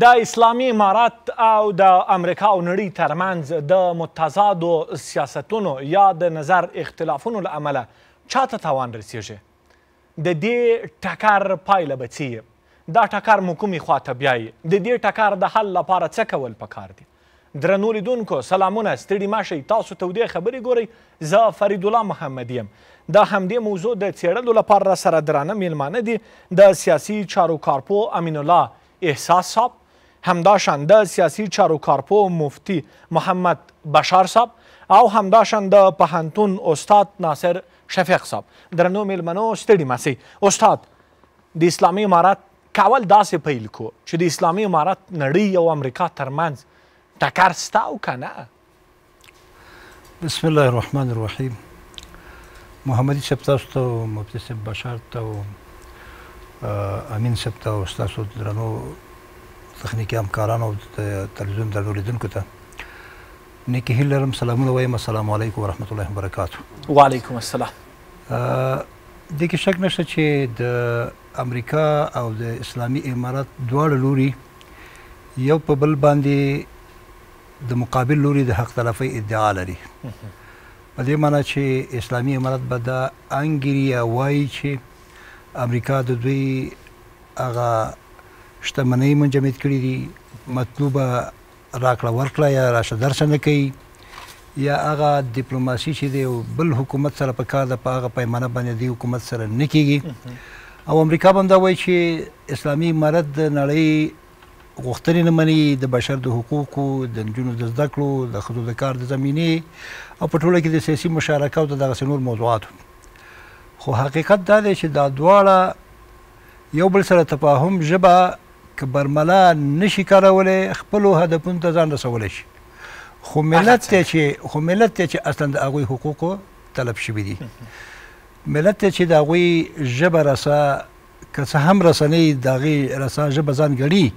د اسلامي امارات او د امریکا او نړۍ ترمنځ د متضادو سیاستونو یا د نظر اختلافونو له امله چاته تاوان رسیږي د دې ټکر پایله به څه یې؟ دا ټکر مو کومې خوا ته بیایي؟ د دې ټکر د حل لپاره څه کول پکار دي؟ درنو لیدونکو سلامونه ستړي مه شئ تاسو تودې خبرې ګورئ زه فریدالله محمدي یم د همدې موضوع د څېړلو لپاره راسره درانه میلمانه دي د سیاسي چارو کارپوه امین الله احساس صاحب همداشان د سیاسي چارو کارپوه مفتي محمد بشار صاحب او همداشان د پوهنتون استاد ناصر شفیق صاحب درنو میلمنو ستړي مه سي استاد د اسلامي امارت کول داسې پیل کو چې د اسلامي امارت نړۍ او امریکا ترمنځ ټکر ستا او کنه بسم الله الرحمن الرحیم محمدي صاحب تاسو ته او مفتي صاحب بشار ته او امین صاحب ته او ستاسو درنو تخنیکي همکارانو او تلویزیون درنو لیدونکو ته نیکی هیل لرم سلامونه وایم السلام علیکم ورحمت الله وبرکاته وعلیکم السلام د کې شک نشته چې د امریکا او د اسلامي امارات دواړه لوري یو په بل باندې د مقابل لوري د حق طرفي ادعا لري په دې معنی چې اسلامي امارات به د انګریا وایي چې امریکا د دوی هغه شتمنۍ منجمد کړې دي مطلوبه راکړه ورکړه یا راشه درشه نه کوي یا هغه دیپلوماسي چې دی بل حکومت سره په کار ده په هغه پیمانه باندې دی حکومت سره نه کیږي او امریکا هم دا وایي چې اسلامي امارت د نړۍ غوښتنې نه مني د بشر د حقوقو د نجونو د زده کړو د ښځو د کار د زمینې او په ټوله کې د سیاسي مشارکت او دغسې نور موضوعات خو حقیقت دا دی چې دا دواړه یو بل سره تفاهم ژبه که برملا نه شي کارولی خپلو هدفونو ته ځان رسولی شي خو ملت ته چې خو ملت ته چې اصلا د هغوی حقوق طلب شوي دي ملت ته چې د هغوی ژبه رسا که څه هم رسنۍ د هغې رسا ژبه ځان ګڼي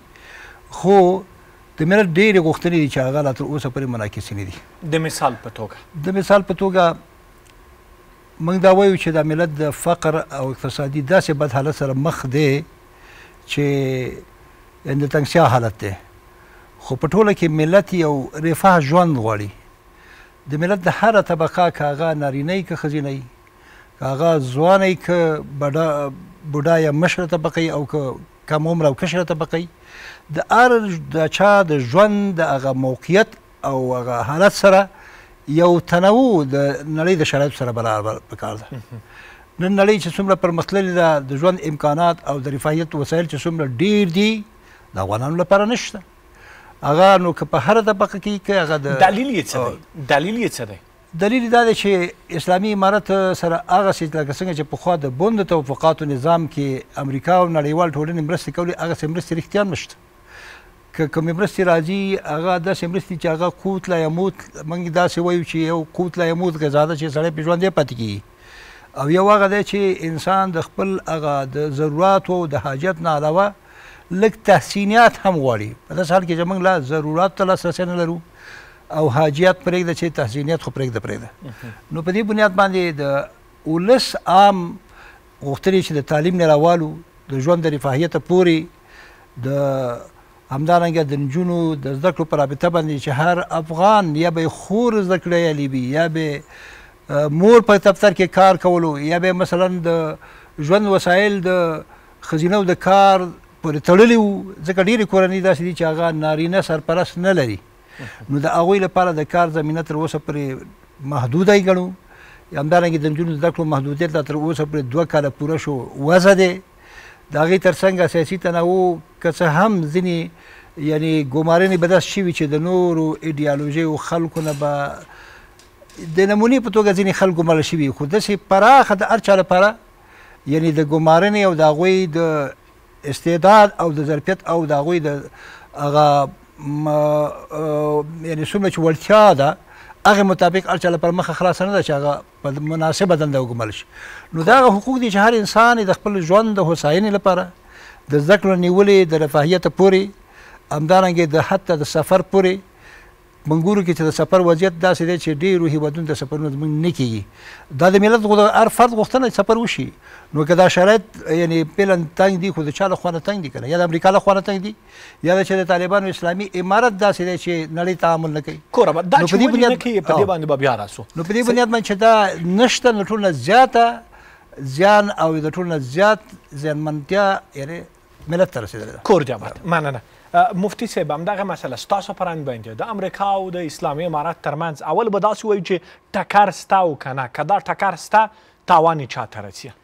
خو د ملت ډېرې غوښتنې دي چې هغه لا تر اوسه پورې منعکسې نه دي د مثال په توګه د مثال په توګه موږ دا وایو چې دا ملت د فقر او اقتصادي داسې بد حالت سره مخ دی چې یعنې د تنګسیا حالت دی خو په ټوله کې ملت یو رفاه ژوند غواړي د ملت د هره طبقه که هغه نارینه که ښځینه وي که هغه ځوان وي که بوډا یا مشره طبقه وي او که کم عمره او کشره طبقه وي د هر د چا د ژوند د هغه موقعیت او هغه حالت سره یو تنوع د نړۍ د شرایطو سره برابر پکار ده نن نړۍ چې څومره پرمختللې ده د ژوند امکانات او د رفاهیت وسایل چې څومره ډیر دي د افغانانو لپاره نشته هغه نو که په هر طبقه کې که هغه د دلیل یې څه دی دلیل یې څه دی دلیل دا دی چې اسلامي امارت سره هغه سي لکه څنګه چې په خوا د بند توافقاتو نظام کې امریکا او نړیوال ټولنې مرستې کولې هغه سي مرستې رښتیا نشته که کومې مرستې راځي هغه داسې مرستې چې هغه قوت لا یموت موږ داسې وایو چې یو قوت لا یموت غذا ده چې سړی پرې ژوندی پاتې کېږي او یو هغه دی چې انسان د خپل هغه د ضروراتو او د حاجت نه علاوه لږ تحسینات هم غواړي په داسې حال کې چې موږ لا ضرورات ته لاسرسی نه لرو او حاجیات پرېږده چې تحسینات خو پرېږده پرېږده نو په دې بنیاد باندې د ولس عام غوښتنې چې د تعلیم نه راوالو د ژوند د رفاهیته پورې د همدارنګه د نجونو د زده کړو په رابطه باندې چې هر افغان یا به خور زده کړې یالي وي یا به مور په دفتر کې کار کولو یا به مثلا د ژوند وسایل د خزینه او د کار پورې تړلی وو ځکه ډېرې کورنۍ داسې دي چې هغه نارینه سرپرست نه لري نو د هغوی لپاره د کار زمینه تر اوسه پورې محدوده یې ګڼو همدارنګه د نجونو زده کړو محدودیت لا تر اوسه پورې دوه کاله پوره شو وضع دی د هغې ترڅنګ سیاسي تنوع که څه هم ځینې یعنی ګمارنې به داسې شوي چې د نورو ایډیالوژیو خلکو نه به د نمونې په توګه ځینې خلک ګمارل شوي خو داسې پراخه د هر چا لپاره یعنی د ګمارنې او د هغوی د استعداد او د ظرفیت او د هغوی د هغه یعنی څومره چې وړتیا ده هغه مطابق هر چا لپاره مخه خلاصه نه ده چې هغه په مناسبه دنده وګمل شي نو دا هغه حقوق دي چې هر انسان یې د خپل ژوند د هوساینې لپاره د زده کړو نیولې د رفاهیت پورې همدارنګه د حتی د سفر پورې منګورو کې چې د سفر وضعیت داسې دی چې ډېرو هیوادونو ته سفرونه زموږ نه کیږي دا د ملت غو هر فرد غوښتنه سفر وشي نو که دا شرایط یعنی پلن تنګ دي خو د چا له خوا نه تنګ دي کنه یا د امریکا له خوا نه تنګ دي یا دا چې د طالبانو اسلامي امارت داسې دی چې نړۍ تعامل نه کوي کوره به دا چې ولې نه کوي په دې باندې به بیا راسو نو په دې بنیاد باندې چې دا نشته نو ټول زیاته زیان او د ټول زیات زیانمنتیا یعنی ملت ته رسیدلې کور جماعت مننه مفتی صاحب هم دغه مسله ستاسو پرنګ باندې د امریکا او د اسلامي امارات ترمنځ اول به داسې وایي چې ټکر ستا او کنه کدا ټکر ستا تاوان چا ترسیه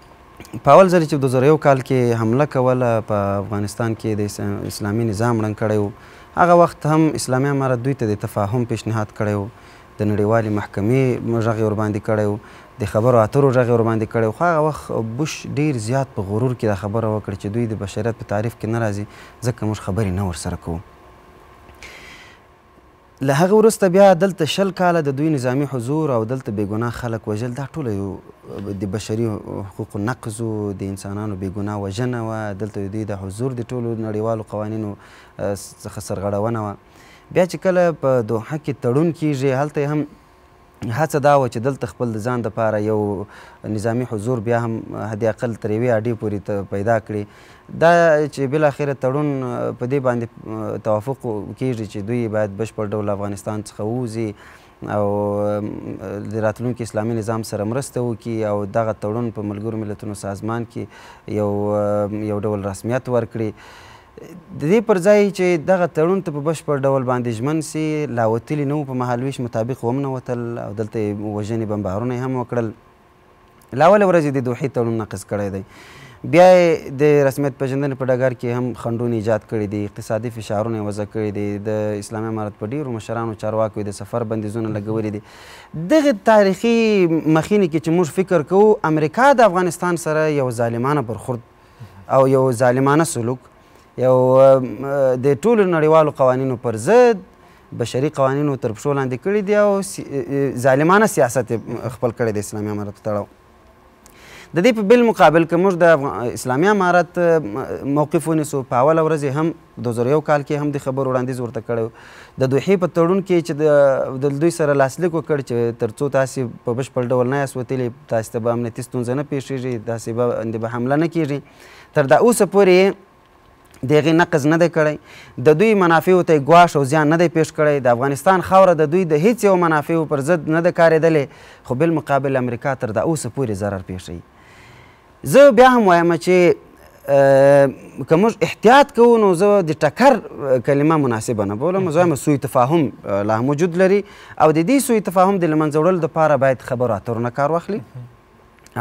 په اول ځل چې دوه زره یو کال کې حمله کوله په افغانستان کې د اسلامي نظام ړنګ کړی و هغه وخت هم اسلامي امارت دوی ته د تفاهم پیشنهاد کړی و د نړیوالې محکمې غږ یې ورباندې کړی و د خبرو اترو غږ یې ورباندې کړی و خو هغه وخت بوش ډیر زیات په غرور کې دا خبره وکړه چې دوی د بشریت په تعریف کې نه راځي ځکه موږ خبرې نه ورسره کوو له هغه وروسته بیا دلته شل کاله د دوی نظامي حضور او دلته بې ګناه خلک وژل دا ټوله یو د بشري حقوقو نقض و، د انسانانو بې ګناه وژنه وه، دلته د دوی د حضور د ټولو نړیوالو قوانینو څخه سرغړونه وه. بیا چې کله په دوحه کې تړون کیږي هلته یې هم هڅه دا وه چې دلته خپل د ځان لپاره یو نظامي حضور بیا هم حد اقل تر یوې اډې پورې پیدا کړي. دا چې بالاخره تړون په دې باندې توافق کېږي چې دوی باید بشپړ ډول له افغانستان څخه ووځي او د راتلونکي اسلامي نظام سره مرسته وکړي او دغه تړون په ملګرو ملتونو سازمان کې یو یو ډول رسمیت ورکړي، د دې پر ځای چې دغه تړون ته په بشپړ ډول باندې ژمن شي، لا وتلي نه وو، په مهالوېش مطابق وننوتل او دلته یې وژنې بمبارونه یې هم وکړل. له اولې ورځې یې د دوحې تړون نقض کړی دی. بیا یې د رسمیت پېژندنې په ډګر کې هم خنډونه ایجاد کړي دي، اقتصادي فشارونه یې وضع کړي دي، د اسلامي امارت په ډېرو مشرانو چارواکو یې د سفر بندیزونه لګولي دي. دغې تاریخي مخینې کې چې موږ فکر کوو امریکا د افغانستان سره یو ظالمانه برخورد او یو ظالمانه سلوک یو د ټولو نړیوالو قوانینو پر ضد بشري قوانینو تر پښو لاندې کړي دي او سی... ظالمانه سیاست خپل کړی د اسلامي امارت تړاو د دې په بل مقابل کې موږ د اسلامي امارت موقف ونیسو په اوله ورځ هم په دوه زره یو کال کې هم دې خبرو وړاندیز ورته کړی و. د دوحې په تړون کې چې د دوی سره لاسلیک وکړ چې تر څو تاسې په بشپړ ډول نه یاست وتلي، تاسې ته به امنیتي ستونزه نه پېښېږي، تاسې باندې به حمله نه کېږي، تر دا اوسه پورې یې د هغې نقض نه دی کړی، د دوی منافعو ته یې ګواښ او زیان نه دی پېښ کړی، د افغانستان خاوره د دوی د هېڅ یوه منافعو پر ضد نه ده کارېدلې، خو بالمقابل امریکا تر دا اوسه پورې ضرر پېښوي. زه بیا هم وایم چې که موږ احتیاط کوو نو زه د ټکر کلمه مناسبه نه بولم زه وایم سوء تفاهم لا هم وجود لري او د دې سوء تفاهم د له منځه وړلو دپاره باید خبرو اترو نه کار واخلي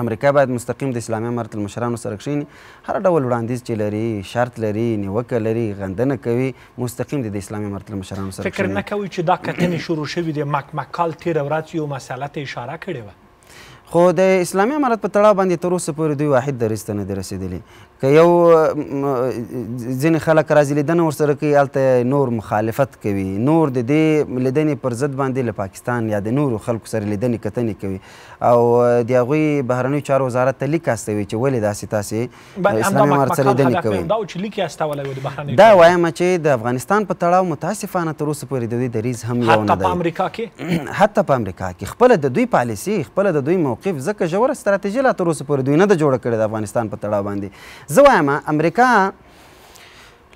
امریکا باید مستقیم د اسلامي امارت له مشرانو سره کښېني هر ډول وړاندیز چې لري شرط لري نیوکه لري غندنه کوي مستقیم د اسلامي امارت له مشرانو سره فکر نه کوي چې دا کتنې شروع شوې دي مک مکال تېره ورځ یو مسله ته اشاره کړې وه خو د اسلامي امارت په تړاو باندې تر اوسه پورې دوی واحد دریځ ته نه دي رسېدلي که یو ځینې خلک راځي لیدنه ورسره کوي هلته نور مخالفت کوي نور د دې لیدنې پر ضد باندې له پاکستان یا د نورو خلکو سره لیدنې کتنې کوي او د هغوی بهرنیو چارو وزارت ته لیک استوي چې ولې داسې تاسې باندې همدا اسلامي امارت سره مکمکان لیدنې هدف کوي. یې همدا و چې لیک یې استولی و د بهرنیو دا چارو وایم چې د افغانستان په تړاو متاسفانه تر اوسه پورې د دوی دریځ هم یو حتی نه په دی امریکا کې حتی په امریکا کې خپله د دوی پالیسي خپله د دوی موقف ځکه ژوره ستراتیژي لا تر اوسه پورې دوی نه ده جوړه کړې د افغانستان په تړاو باندې زه وایم امریکا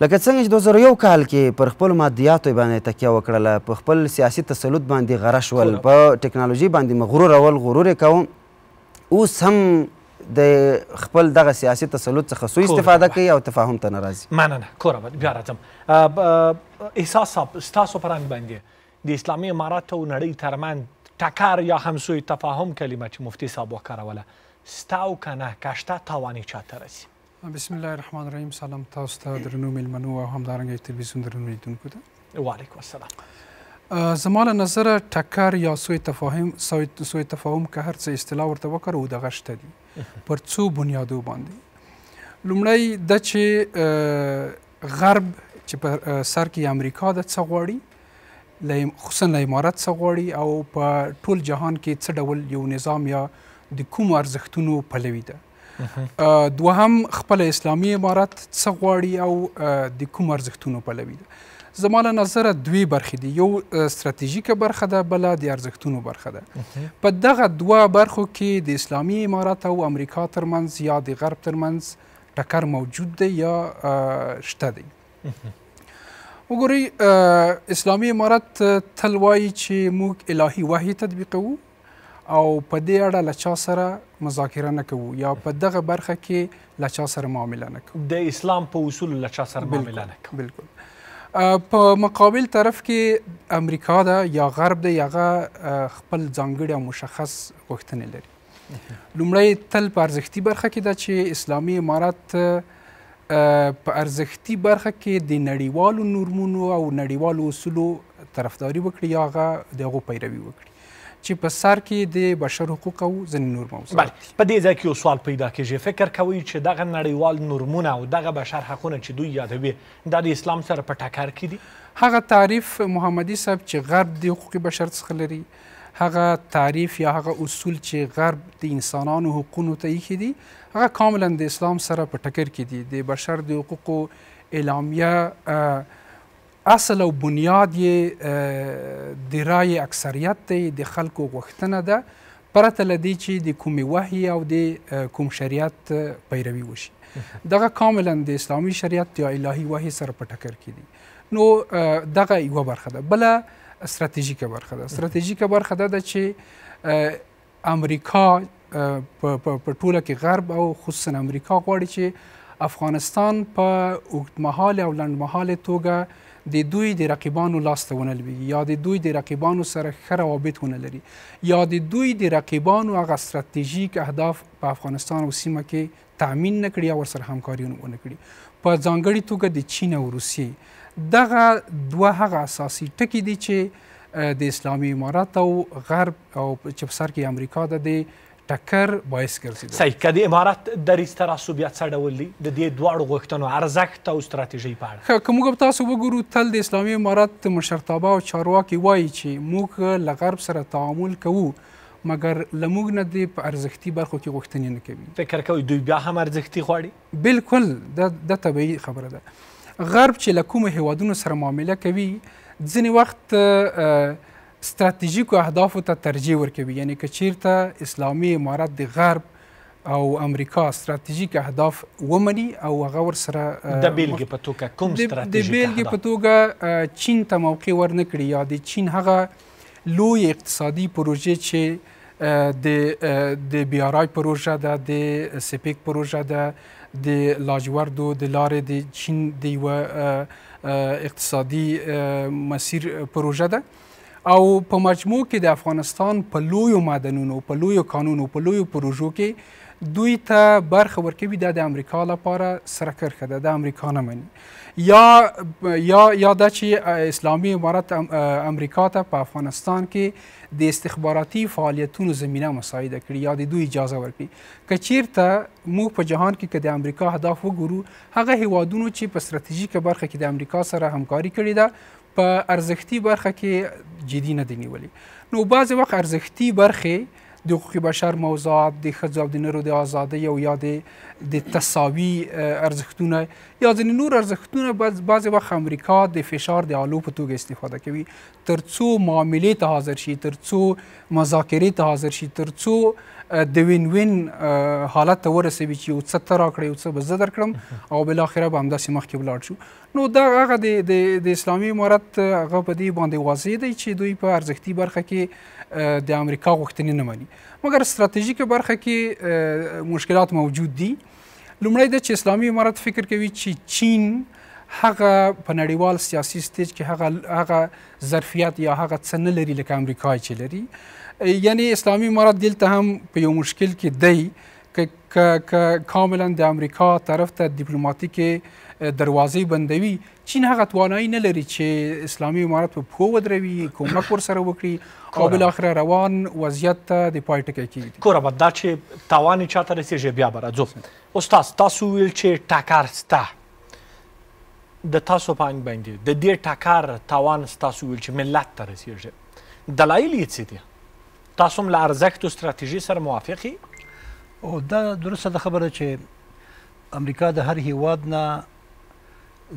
لکه څنګه چې دوه زره یو کال کې پر خپلو مادیاتو یې باندې تکیه وکړله په خپل سیاسي تسلط باندې غره شول ټول. په ټکنالوژي باندې مغروره ول غرور یې کاوه اوس هم د خپل دغه سیاسي تسلط څخه سوء استفاده کوي او تفاهم ته نه راځي مننه کور آباد بیا راځم احساس صاحب ستاسو پرنګ باندې د اسلامي امارات او نړۍ ترمنځ ټکر یا هم سوء تفاهم کلمه چې مفتي صاحب وکاروله ستا او کنه کشته تاوانې چاته رسي بسم الله الرحمن الرحیم سلام تاسو ته درنو میلمنو او همدارنګه د تلویزیون درنو لیدونکو ته وعلیکم السلام زما له نظره ټکر یا سوء تفاهم سوء تفاهم که هر څه اصطلاح ورته وکړو دغه شته دي پر څو بنیادو باندې لومړی د چې غرب چې په سر کې امریکا د څه غواړي خصوصا له امارت څخه غواړي او په ټول جهان کې څه ډول یو نظام یا د کوم ارزښتونو پلوي ده دوهم خپل اسلامي امارت څه غواړي او د کوم ارزښتونو پلوي ده زما له نظره دوی برخې دي یو ستراتیژیکه برخه ده بل د ارزښتونو برخه ده په دغه دوه برخو کې د اسلامي امارت او امریکا ترمنځ یا د غرب ترمنځ ټکر موجود دی یا شته دی وګورئ اسلامي امارت تل وایي چې موږ الهي وحي تطبیقوو او په دې اړه له چا سره مذاکره نه کوو یا په دغه برخه کې له چا سره معامله نه کوو د اسلام په اصول له چا سره معامله نه کوو بالکل په مقابل طرف کې امریکا ده یا غرب ده هغه خپل ځانګړي او مشخص غوښتنې لري لومړی تل په ارزښتي برخه کې ده چې اسلامي امارت په ارزښتي برخه کې د نړیوالو نورمونو او نړیوالو اصولو طرفداري وکړي یا هغه د هغو پیروي وکړي چې په سر کې د بشر حقوق او ځینې نور موضوعات دي په دې ځای کې یو سوال پیدا کېږي فکر کوي چې دغه نړیوال نورمونه او دغه بشر حقونه چې دوی یادوي دا د اسلام سره په ټکر کې دي هغه تعریف محمدي صاحب چې غرب د حقوق بشر څخه لري هغه تعریف یا هغه اصول چې غرب د انسانانو حقوقو ته یې دي هغه کاملا د اسلام سره په ټکر کې دي د بشر د حقوقو اعلامیه اصل او بنیاد یې د رایې اکثریت دی، د خلکو غوښتنه ده، پرته له دې چې د کومې وحي او د کوم شریعت پیروي وشي. دغه کاملا د اسلامي شریعت یا الهي وحي سره په ټکر کې دي. نو دغه یوه برخه ده. بله ستراتیژیکه برخه ده. ستراتیژیکه برخه دا ده چې امریکا په ټوله کې غرب او خصوصا امریکا غواړي چې افغانستان په اوږدمهاله او لنډمهاله توګه د دوی د رقیبانو لاس ته ونه لویږي یا د دوی د رقیبانو سره ښه روابط ونه لري یا د دوی د رقیبانو هغه ستراتیژیک اهداف په افغانستان او سیمه کې تامین نه کړي او ورسره همکاري هم ونه کړي، په ځانګړي توګه د چین او روسیې. دغه دوه هغه اساسي ټکي دي چې د اسلامي امارت او غرب او چې په سر کې یې امریکا ده د ټکر باعث ګرځېدلي. صحیح، که د امارت دریځ ته راسو بیا څه ډول دی د دې دواړو غوښتنو ارزښت او ستراتیژۍ په اړه؟ ښه، که موږ تاسو وګورو تل د اسلامي امارت مشرتابه او چارواکي وايي چې موږ له غرب سره تعامل کوو مګر له موږ نه دې په ارزښتي برخو کې غوښتنې نه کوي. فکر کوئ دوی بیا هم ارزښتي غواړي؟ بلکل، دا دا طبیعي خبره ده. غرب چې له کومو هېوادونو سره معامله کوي، ځینې وخت ستراتیژیکو اهدافو ته ترجیح ورکوي. یعنې که چیرته اسلامي امارت د غرب او امریکا ستراتیژیک اهداف ومني او هغه ورسره د بیلګې په توګه کوم ستراتیژیک اهداف؟ د بیلګې په توګه چین ته موقع ورنکړي یا د چین هغه لویې اقتصادي پروژې چې د د بي آر آی پروژه ده د سپیک پروژه ده د لاجوردو د لارې د چین د یوه اقتصادي مسیر پروژه ده او په مجموع کې د افغانستان په لویو معدنونو په لویو کانونو په لویو پروژو کې دوی ته برخه ورکوي دا د امریکا لپاره سره کرښه ده دا امریکا نه مني یا یا یا دا چې اسلامي امارت امریکا ته په افغانستان کې د استخباراتي فعالیتونو زمینه مساعده کړي یا د دوی اجازه ورکړي که چیرته موږ په جهان کې که د امریکا اهداف وګورو هغه هیوادونو چې په ستراتیژیکه برخه کې د امریکا سره همکاري کړې ده په ارزښتي برخه کې جدي نه دی نیولي نو بعضې وخت ارزښتي برخې د حقوقي بشر موضوعات، د ښځو او د نرو د آزادۍ او یا د د تساوي ارزښتونه یا ځینې نور ارزښتونه بعضې وخت امریکا د فشار د آلو په توګه استفاده کوي تر څو معاملې ته حاضر شي تر څو مذاکرې ته حاضر شي تر څو د وین وین حالت ته ورسوي چې یو څه ته راکړې یو څه به زه درکړم او بل اخره به همداسې مخکې ولاړ شو نو دا هغه د د د اسلامي امارت هغه په دې باندې واضح دی چې دوی په ارزښتي برخه کې د امریکا غوښتنې نه مني مګر ستراتیژیک برخه کې مشکلات موجود دي لومړی د چې اسلامي امارت فکر کوي چې چین هغه په نړیوال سیاسي سټیج کې هغه هغه ظرفیت یا هغه څه نه لري لکه امریکا چې لري یعنی اسلامي امارت دلته هم په یو مشکل کې دی که که که کاملا د امریکا طرف ته دیپلوماتیکې دروازې بندوي چین هغه توانایي نه لري چې اسلامي امارت په پښو ودروي کومک ورسره وکړي او بالاخره روان وضعیت ته د پای ټکی کېږدي کوره به دا چې توان یې چاته رسېږي بیا به راځو استاد تاسو ویل چې ټکر سته د تاسو په انګ باندې د دې ټکر توان ستاسو ویل چې ملت ته رسېږي دلایل یې څه دي تاسو هم له ارزښت او ستراتیژي سره موافق یې او دا درسته ده خبره چې امریکا د هر هیواد نه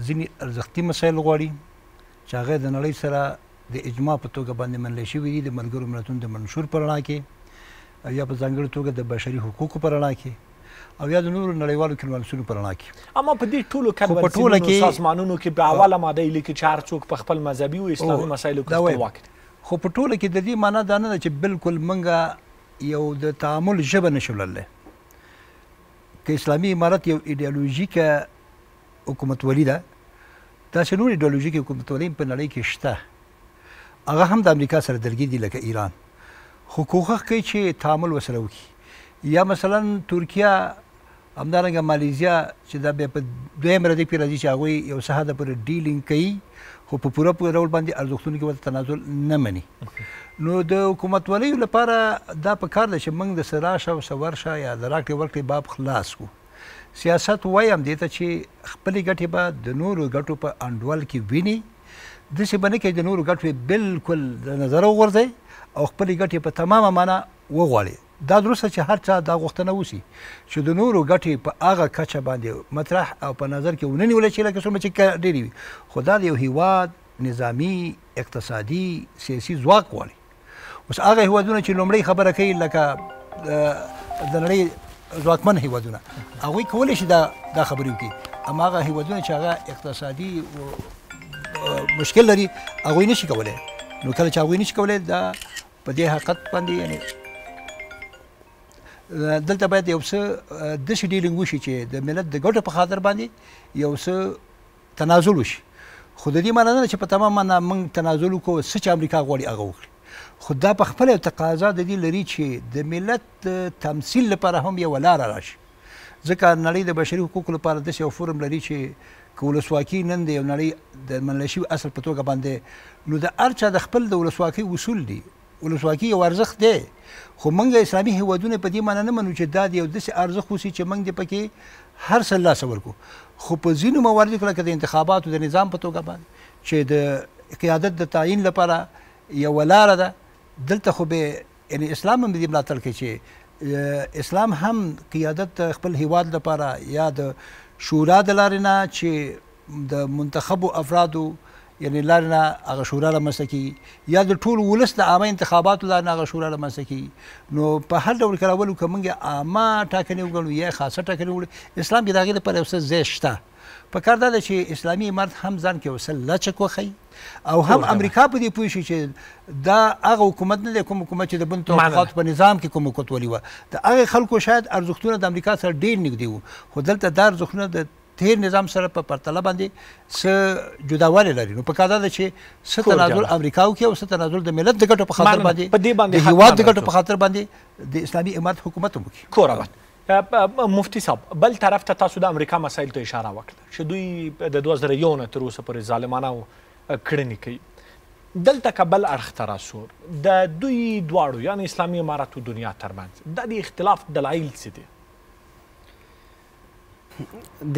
ځینی ارزښتي مسایل غواړي چې هغه د نړۍ سره د اجماع په توګه باندې منل شوی دی د ملګرو ملتونو د منشور پر وړاندې کې او یا په ځانګړي توګه د بشري حقوقو پر وړاندې کې او یا د نورو نړیوالو کنوانسیونو په رڼا کې اما په دې ټولو کنوانسیونو سازمانونو کې په اوله ماده یې لیکي چې هر څوک په خپل مذهبي او اسلامي مسایلو کې خپلواک دی خو په ټوله کې د دې مانا دا نه ده چې بالکل موږ یو د تعامل ژبه نه شو لرلی. که اسلامي امارت یو ایډیالوژیکه حکومتولي ده، داسې نور ایډیالوژیکې حکومتولۍ هم په نړۍ کې شته. هغه هم د امریکا سره درګیر دي لکه ایران، خو کوښښ کوي چې تعامل ورسره وکړي. یا مثلا ترکیه همدارنګه مالیزیا چې دا بیا په دویم ردیف کې راځي چې هغوی یو څه حده پورې ډیلینګ کوي خو په پوره پوره ډول باندې ارزښتونو کې ورته تنازل نه مني نو د حکومتولیو لپاره دا په کار ده چې موږ د څه راشه او څه ورشه یا د راکړې ورکړې باب خلاص کړو سیاست وایم دې ته چې خپلې ګټې به د نورو ګټو په انډول کې ویني داسې به نه کوي د نورو ګټې بالکل د نظره وغورځوي او خپلې ګټې په تمامه معنا وغواړي دا درسته چې هر چا دا غوښتنه وشي چې د نورو ګټې په هغه کچه باندې مطرح او په نظر کې ونه نیول شي لکه څومره چې ډېرې وي خو دا د یو هیواد نظامي اقتصادي سیاسي ځواک غواړي اوس هغه هیوادونه چې لومړی خبره کوي لکه د نړۍ ځواکمن هیوادونه هغوی کولی شي دا دا خبرې وکړي اما هغه هیوادونه چې هغه اقتصادي مشکل لري هغوی نشي کولی نو کله چې هغوی نشي کولی دا په دې حقیقت باندې یعنی دلته باید یو څه د شي ډیلینګ وشي چې د ملت د ګټو په خاطر باندې یو څه تنازل وشي خو د دې معنی نه چې په تمام معنا موږ تنازل وکړو څه چې امریکا غواړي هغه وکړي خو دا په خپله تقاضا د دې لري چې د ملت تمثیل لپاره هم یوه لاره راشي ځکه نړۍ د بشري حقوقو لپاره داسې یو فورم لري چې که ولسواکي نن د یو نړۍ د منل شوي اصل په توګه باندې نو د هر چا د خپل د ولسواکۍ اصول دي ولسواکي یو ارزښت دی خو موږ اسلامي هیوادونه په دې معنی نه منو چې دا د یو داسې ارزښت وسی چې موږ د پکې هر څه لاس ورکو خو په ځینو مواردو کې لکه د انتخاباتو د نظام په توګه باندې چې د قیادت د تعین لپاره یو لار ده دلته خو به یعنی اسلام هم دې ملاتړ کوي چې اسلام هم قیادت د خپل هیواد لپاره یا د شورا د لارې نه چې د منتخبو افرادو یعنی لارې نه هغه شورا رامنځته کی یا د ټول ولس د عامه انتخاباتو لارې نه هغه شورا رامنځته کی نو په هر ډول کړولو که موږ عامه ټاکنې وګڼو یا خاصه ټاکنې وګڼو اسلام کې د هغې لپاره یو څه ځای شته په کار دا ده چې اسلامي امارت هم ځان کې وسل لچک وخی او هم امریکا په دې پوه شي چې دا هغه حکومت نه دی کوم حکومت چې د بن توافقات په نظام کې کوم حکومت ولي و د هغه خلکو شاید ارزښتونه د امریکا سره ډیر نږدې وو خو دلته دا ارزښتونه د تیر نظام سره په پرتله باندې څه جداوالی لري نو په کار ده چې څه تنازل امریکا وکړي او څه تنازل د ملت د ګټو په خاطر باندې د هیواد د ګټو په خاطر باندې د اسلامي امارت حکومت هم وکړي کور اول مفتي صاحب بل طرف ته تاسو د امریکا مسایل ته اشاره وکړه چې دوی د 2001 نه تر اوسه پورې ظالمانه کړنې کوي دلته کبل اړخ ته راسو د دوی دواړو یعنی اسلامي امارت او دنیا ترمنځ د دې اختلاف دلایل څه دي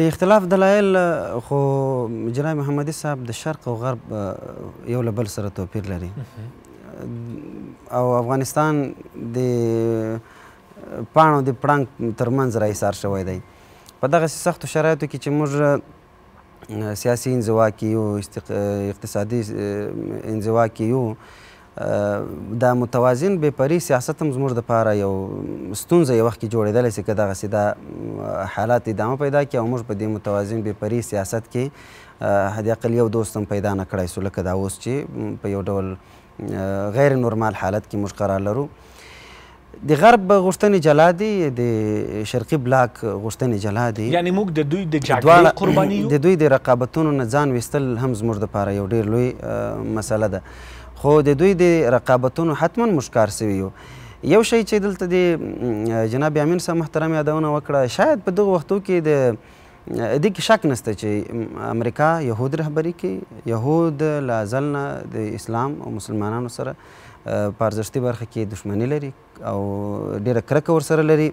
د اختلاف دلایل خو جناب محمدي صاحب د شرق او غرب یو له بل سره توپیر لري او افغانستان د پاڼو د پړانګ تر منځ را ایسار شوی دی. په دغسې سختو شرایطو کې چې موږ سیاسي انزوا کې یو، اقتصادي انزوا کې یو، دا متوازن بې پرې سیاست هم زموږ لپاره یو ستونزه یو وخت کې جوړېدلی شي که دغسې دا حالات ادامه پیدا کړي او موږ په دې متوازن بې پرې سیاست کې حداقل یو دوست هم پیدا نه کړای شو لکه دا اوس چې په یو ډول غیر نورمال حالت کې موږ قرار لرو د غرب غوښتنې جلا دي د شرقي بلاک غوښتنې جلا دي یعنی موږ د دوی د جګړې قرباني یو د دوی د رقابتونو نه ځان ویستل هم زموږ لپاره یو ډیر لوی مسله ده خو د دوی د رقابتونو حتما موږ کار سوي یو یو شی چې دلته د جناب امین صاحب محترم یادونه وکړه شاید په دغو وختو کې د دې کې شک نشته چې امریکا یهود رهبري کوي، یهود له ازل نه د اسلام او مسلمانانو سره په ارزښتي برخه کې دښمني لري او ډېره کرکه ورسره لري.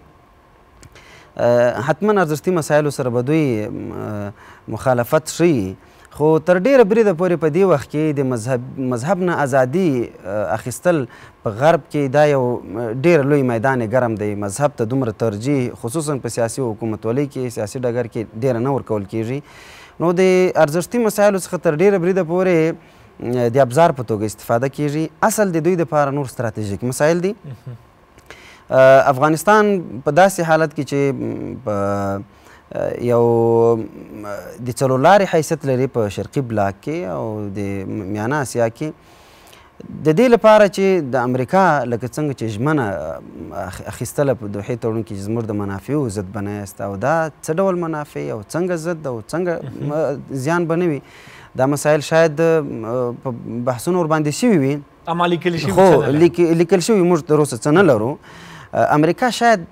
حتما ارزښتي مسایلو سره به دوی مخالفت ښيي. خو تر ډېره بريده پورې په دې وخت کې د مذهب نه ازادي اخيستل په غرب کې دا يو ډېر لوی ميدان ګرم دی، مذهب ته دومره ترجيح خصوصاً په سياسي او حکومتولۍ کې، سياسي ډګر کې ډېره نه ورکول کېږي، نو د ارزښتي مسايلو څخه تر ډېره بريده پورې د ابزار په توګه استفاده کېږي، اصل د دوی لپاره نور ستراتيژيک مسايل دي. افغانستان په داسې حالت کې چې په یو د څلور لارې حیثیت لري په شرقي بلاک کې او د میانه اسیا کې د دې لپاره چې د امریکا لکه څنګه چې ژمنه اخیستله په دوحې تړون کې چې زموږ د منافعو ضد به نه یاست او دا څه ډول منافع او څنګه ضد او څنګه زیان به نه وي دا مسایل شاید په بحثونو ورباندې شوي وي اما لیکل شوي خو لیکل شوي موږ تر اوسه څه نه لرو امریکا شاید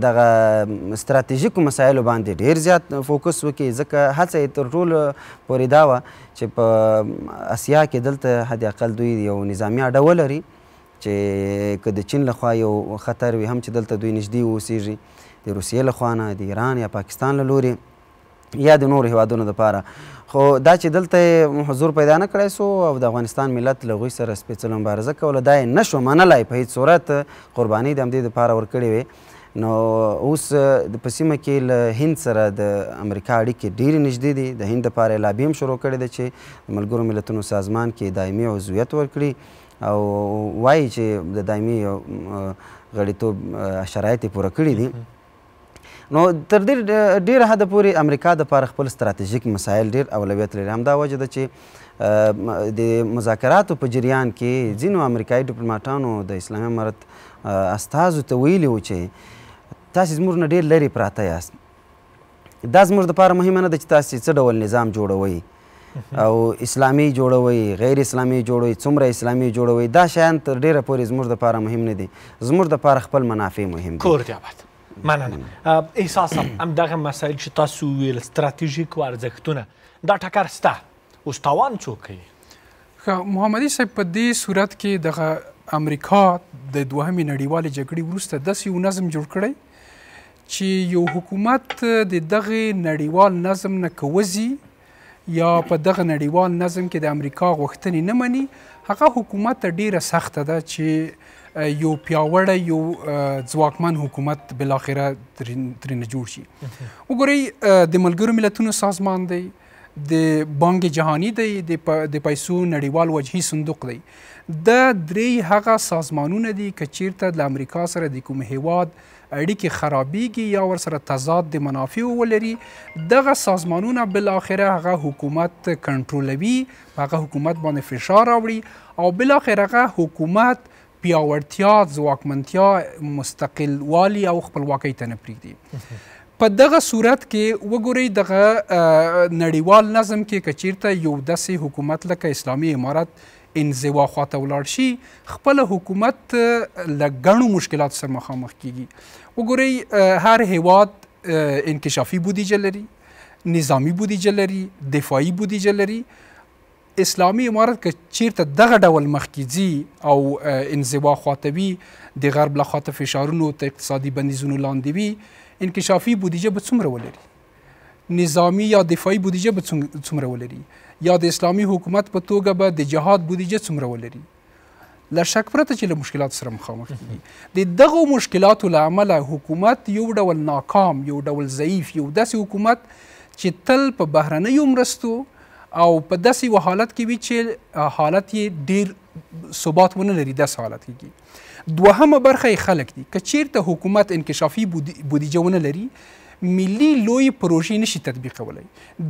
دغه ستراتیژیکو مسایلو باندې ډیر زیات فوکس وکړي ځکه هڅه یې تر ټولو پورې دا وه چې په اسیا کې دلته حد اقل دوی یو نظامي اډه ولري چې که د چین لخوا یو خطر وي هم چې دلته دوی نږدې اوسیږي د روسیې لخوا نه د ایران یا پاکستان له لوري یا د نورو هېوادونو لپاره خو دا چې دلته یې حضور پیدا نه کړای سو او د افغانستان ملت له هغوی سره سپېڅلې مبارزه کوله دا یې نه شو منلای په هېڅ صورت قربانۍ د همدې دپاره ورکړې وې نو اوس په سیمه کې له هند سره د امریکا اړیکې ډېرې نږدې دي د هند دپاره یې لابي هم شروع کړې ده چې د ملګرو ملتونو سازمان کې دایمي عضویت ورکړي او وایي چې د دایمي غړیتوب شرایط یې پوره کړي دي نو تر دې ډېر حد پورې امریکا د پاره خپل ستراتیژیک مسایل ډېر اولویت لري همدا وجه ده چې د مذاکراتو په جریان کې ځینو امریکایي ډیپلوماټانو د اسلامي امارت استازو ته ویلي و چې تاسو زموږ نه ډېر لرې پراته یاست دا زموږ لپاره مهمه نه ده چې تاسو څه ډول نظام جوړوئ او اسلامي جوړوئ غیر اسلامي جوړوئ څومره اسلامي جوړوئ دا شیان تر ډیره پورې زموږ لپاره مهم نه دي زموږ لپاره خپل منافع مهم دي کور دی آباد مننه احساس هم دغه مسایل چې تاسو ویل ستراتیژیک ارزښتونه دا ټکر سته اوس تاوان څوک کوي محمدي صاحب په دې صورت کې دغه امریکا د دوهمې نړیوالې جګړې وروسته داسې یو نظم جوړ کړی چې یو حکومت د دغه نړیوال نظم نه که وځي یا په دغه نړیوال نظم کې د امریکا غوښتنې نه مني هغه حکومت ته ډیره سخته ده چې یو پیاوړی یو ځواکمن حکومت بلاخره ترې نه جوړ شي وګورئ د ملګرو ملتونو سازمان دی د بانک جهانی دی د پیسو نړیوال وجهي صندوق دی د درې هغه سازمانونه دي که چیرته د امریکا سره د کوم هیواد اړیکې خرابیږي یا ورسره تضاد د منافعو ولري دغه سازمانونه بالاخره هغه حکومت کنټرولوي په هغه حکومت باندې فشار راوړي او بالاخره هغه حکومت پیاوړتیا ځواکمنتیا مستقل والی او خپلواکۍ ته نه پریږدي په دغه صورت کې وګورئ دغه نړیوال نظم کې کچیرته یو داسې حکومت لکه اسلامي امارت انزوا خواته ولاړ شي خپل حکومت له ګڼو مشکلاتو سره مخامخ کیږي وګورئ هر هیواد انکشافي بودیجه لري نظامی بودیجه لري دفاعي بودیجه لري اسلامي امارت که چیرته دغه ډول مخکې ځي او انزوا خواته وي د غرب له خواته فشارونو ته اقتصادي بندیزونو لاندې وي انکشافي بودیجه به څومره ولري نظامي یا دفاعي بودیجه به څومره ولري یا د اسلامي حکومت په توګه به د جهاد بودیجه څومره ولري له شک پرته چې له مشکلاتو سره مخامخ دي د دغو مشکلاتو له امله حکومت یو ډول ناکام یو ډول ضعیف یو داسې حکومت چې تل په بهرنیو مرستو او په داسې یو حالت کې وي چې حالت یې ډیر ثبات ونه لري داسې حالت کې دوهمه برخه یې خلک دي. که چېرته حکومت انکشافي بودیجه ونه لري، ملي لویې پروژې نه شي تطبیقولی.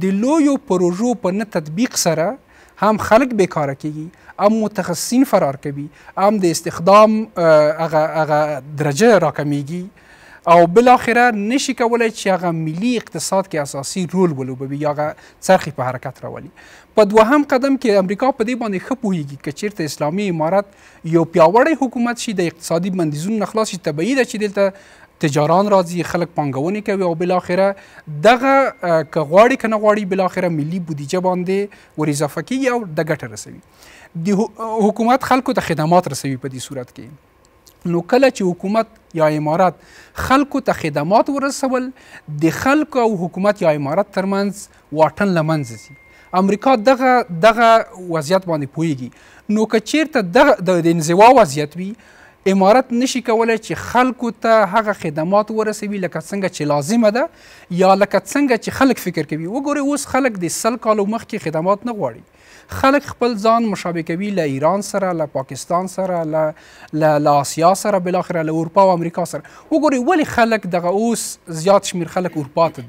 د لویو پروژو په نه تطبیق سره هم خلک بې کاره کېږي، هم متخصصین فرار کوي، هم د استخدام هغه هغه درجه راکمېږي او بالاخره نه شي کولی چې هغه ملي اقتصاد کې اساسي رول ولوبوي یا هغه څرخي په حرکت راولي. په دوهم قدم کې امریکا په دې باندې ښه پوهېږي که چېرته اسلامي امارت یو پیاوړی حکومت شي د اقتصادي بندیزونو نه خلاص شي طبیعي ده چې دلته تجاران راځي خلک پانګونې کوي او بالاخره دغه که غواړي که نه غواړي بالاخره ملي بودیجه باندې ور اضافه کیږي او د ګټه رسوي د حکومت خلکو ته خدمات رسوي په دې صورت کې نو کله چې حکومت یا امارات خلکو ته خدمات ورسول د خلکو او حکومت یا امارات ترمنځ واټن له منځه ځي امریکا دغه دغه وضعیت باندې پوهیږي نو که چیرته دغه د انزوا وضعیت وي امارت نشي کولای چې خلکو ته هغه خدمات ورسوي لکه څنګه چې لازمه ده یا لکه څنګه چې خلک فکر کوي وګورئ اوس خلک د سل کالو مخکې خدمات نه غواړي خلک خپل ځان مشابه کوي له ایران سره له پاکستان سره له له آسیا سره بلاخره له اروپا او امریکا سره وګورئ ولې خلک دغه اوس زیات شمیر خلک اروپا ته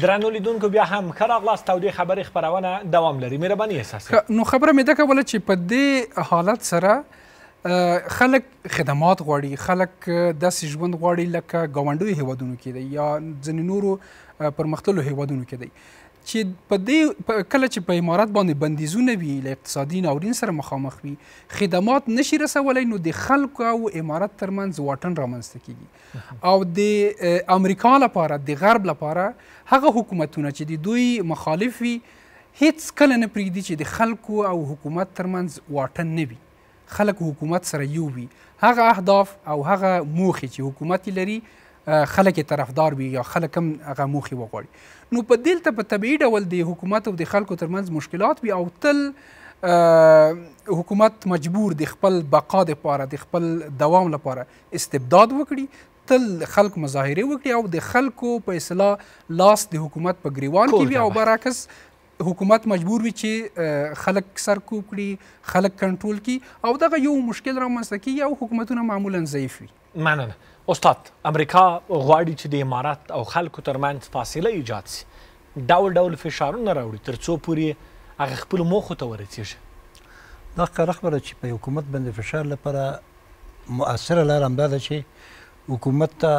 درنو لیدونکو بیا هم ښه راغلاست او د خبرې خپرونه دوام لري مهرباني احساسه نو خبره مې دا کوله چې په دې حالت سره خلک خدمات غواړي خلک داسې ژوند غواړي لکه ګاونډیو هیوادونو کې دی یا ځینې نورو پرمختللو هیوادونو کې دی چې په دې کله چې په امارت باندې بندیزونه وي له اقتصادي ناورین سره مخامخ وي خدمات نشي رسولای نو د خلکو او امارت ترمنځ واټن رامنځته کیږي او د امریکا لپاره د غرب لپاره هغه حکومتونه چې د دوی مخالف وي هیڅ کله نه پریږدي چې د خلکو او حکومت ترمنځ واټن نه وي خلک حکومت سره يو وي هغه اهداف او هغه موخې چې حکومت یې لري خلک یې طرفدار وي یا خلک هم هغه موخې وغواړي نو په دلته په طبیعي ډول د حکومت او د خلکو ترمنځ مشکلات وي او تل حکومت مجبور د خپل بقا لپاره د خپل دوام لپاره استبداد وکړي تل خلک مظاهره وکړي او د خلکو په اصلاح لاس د حکومت په ګریوان کې وي او برعکس حکومت مجبور وي چې خلک سرکوب کړي خلک کنټرول کړي او دغه یو مشکل رامنځته کیږي او حکومتونه معمولا ضعیف وي مننه استاد امریکا غواړي چې د امارات او خلکو ترمنځ فاصله ایجاد شي ډول ډول فشارونه راوړي ترڅو پوري هغه خپل موخو ته ورسیږي دا ښکاره خبره چې په حکومت باندې فشار لپاره مؤثره لار همدا ده چې حکومت ته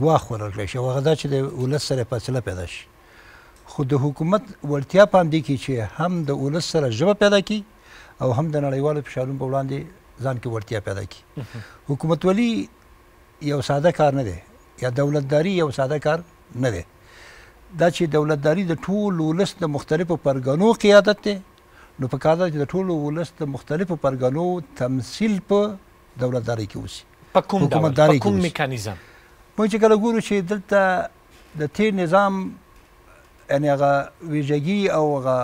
ګواښ ورکړل شي او هغه دا چې د ولس سره فاصله پیدا شي خو د حکومت وړتیا په همدې کې چې هم د ولس سره ژبه پیدا کړي او هم د نړیوالو فشارونو په وړاندې ځان کې وړتیا پیدا کړي حکومتولي یو ساده کار نه دی یا دولتداري یو ساده کار نه دی دا چې دولتداري د ټول ولس د مختلفو پرګنو قیادت دی نو په کار ده چې د ټول ولس د مختلفو پرګنو تمثيل په دولتداري کې وسی په کوم ډول په کوم میکانیزم موږ چې کله ګورو چې دلته د تیر نظام یعنی هغه ویژګي او هغه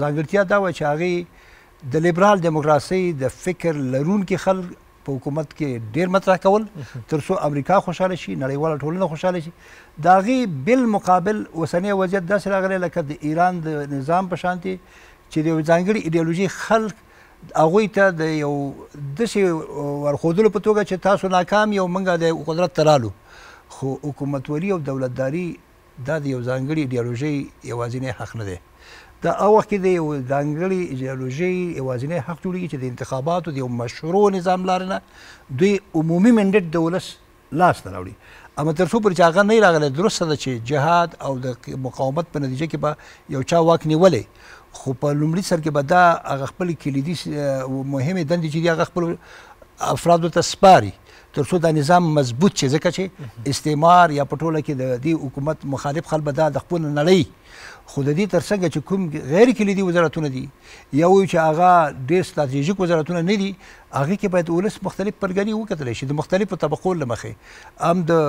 ځانګړتیا دا و چې هغه د لیبرال دیموکراسي د فکر لرونکي خلک په حکومت کې ډیر مطرح کول ترڅو امریکا خوشاله شي نړیواله ټولنه خوشاله شي دا غي بل مقابل اوسنی وضعیت داسې راغلی لکه د ایران د نظام په شانتي چې د ځانګړي ایدئولوژي خلک هغوی ته د یو دسې ورښودلو په توګه چې تاسو ناکام یې او موږ د قدرت ته رالو. خو حکومتولي او دولتداري دا د یو ځانګړي ایډیالوژۍ یوازینی حق نه دی. دا هغه وخت کې د یو ځانګړي ایډیالوژۍ یوازینی حق جوړېږي چې د انتخاباتو د یو مشروع نظام لارې نه دوی عمومي منډیټ د ولس لاس ته راوړي اما تر څو پر چې هغه نه راغلی درسته ده چې جهاد او د مقاومت په نتیجه کې به یو چا واک نیولی خو په لومړي سر کې به دا هغه خپل کلیدي مهمې دندې چې دي هغه خپل افرادو ته سپاري تر څو دا نظام مضبوط شي ځکه چې استعمار یا په ټوله کې د دې حکومت مخالف خلک به دا د خپل نړۍ خو د دې تر څنګ چې کوم غیر کلیدي وزارتونه دي یا وایو چې هغه ډېر ستراتیژیک وزارتونه نه دي هغه کې باید ولس مختلف پرګنې وکتل شي د مختلفو طبقو له مخې هم د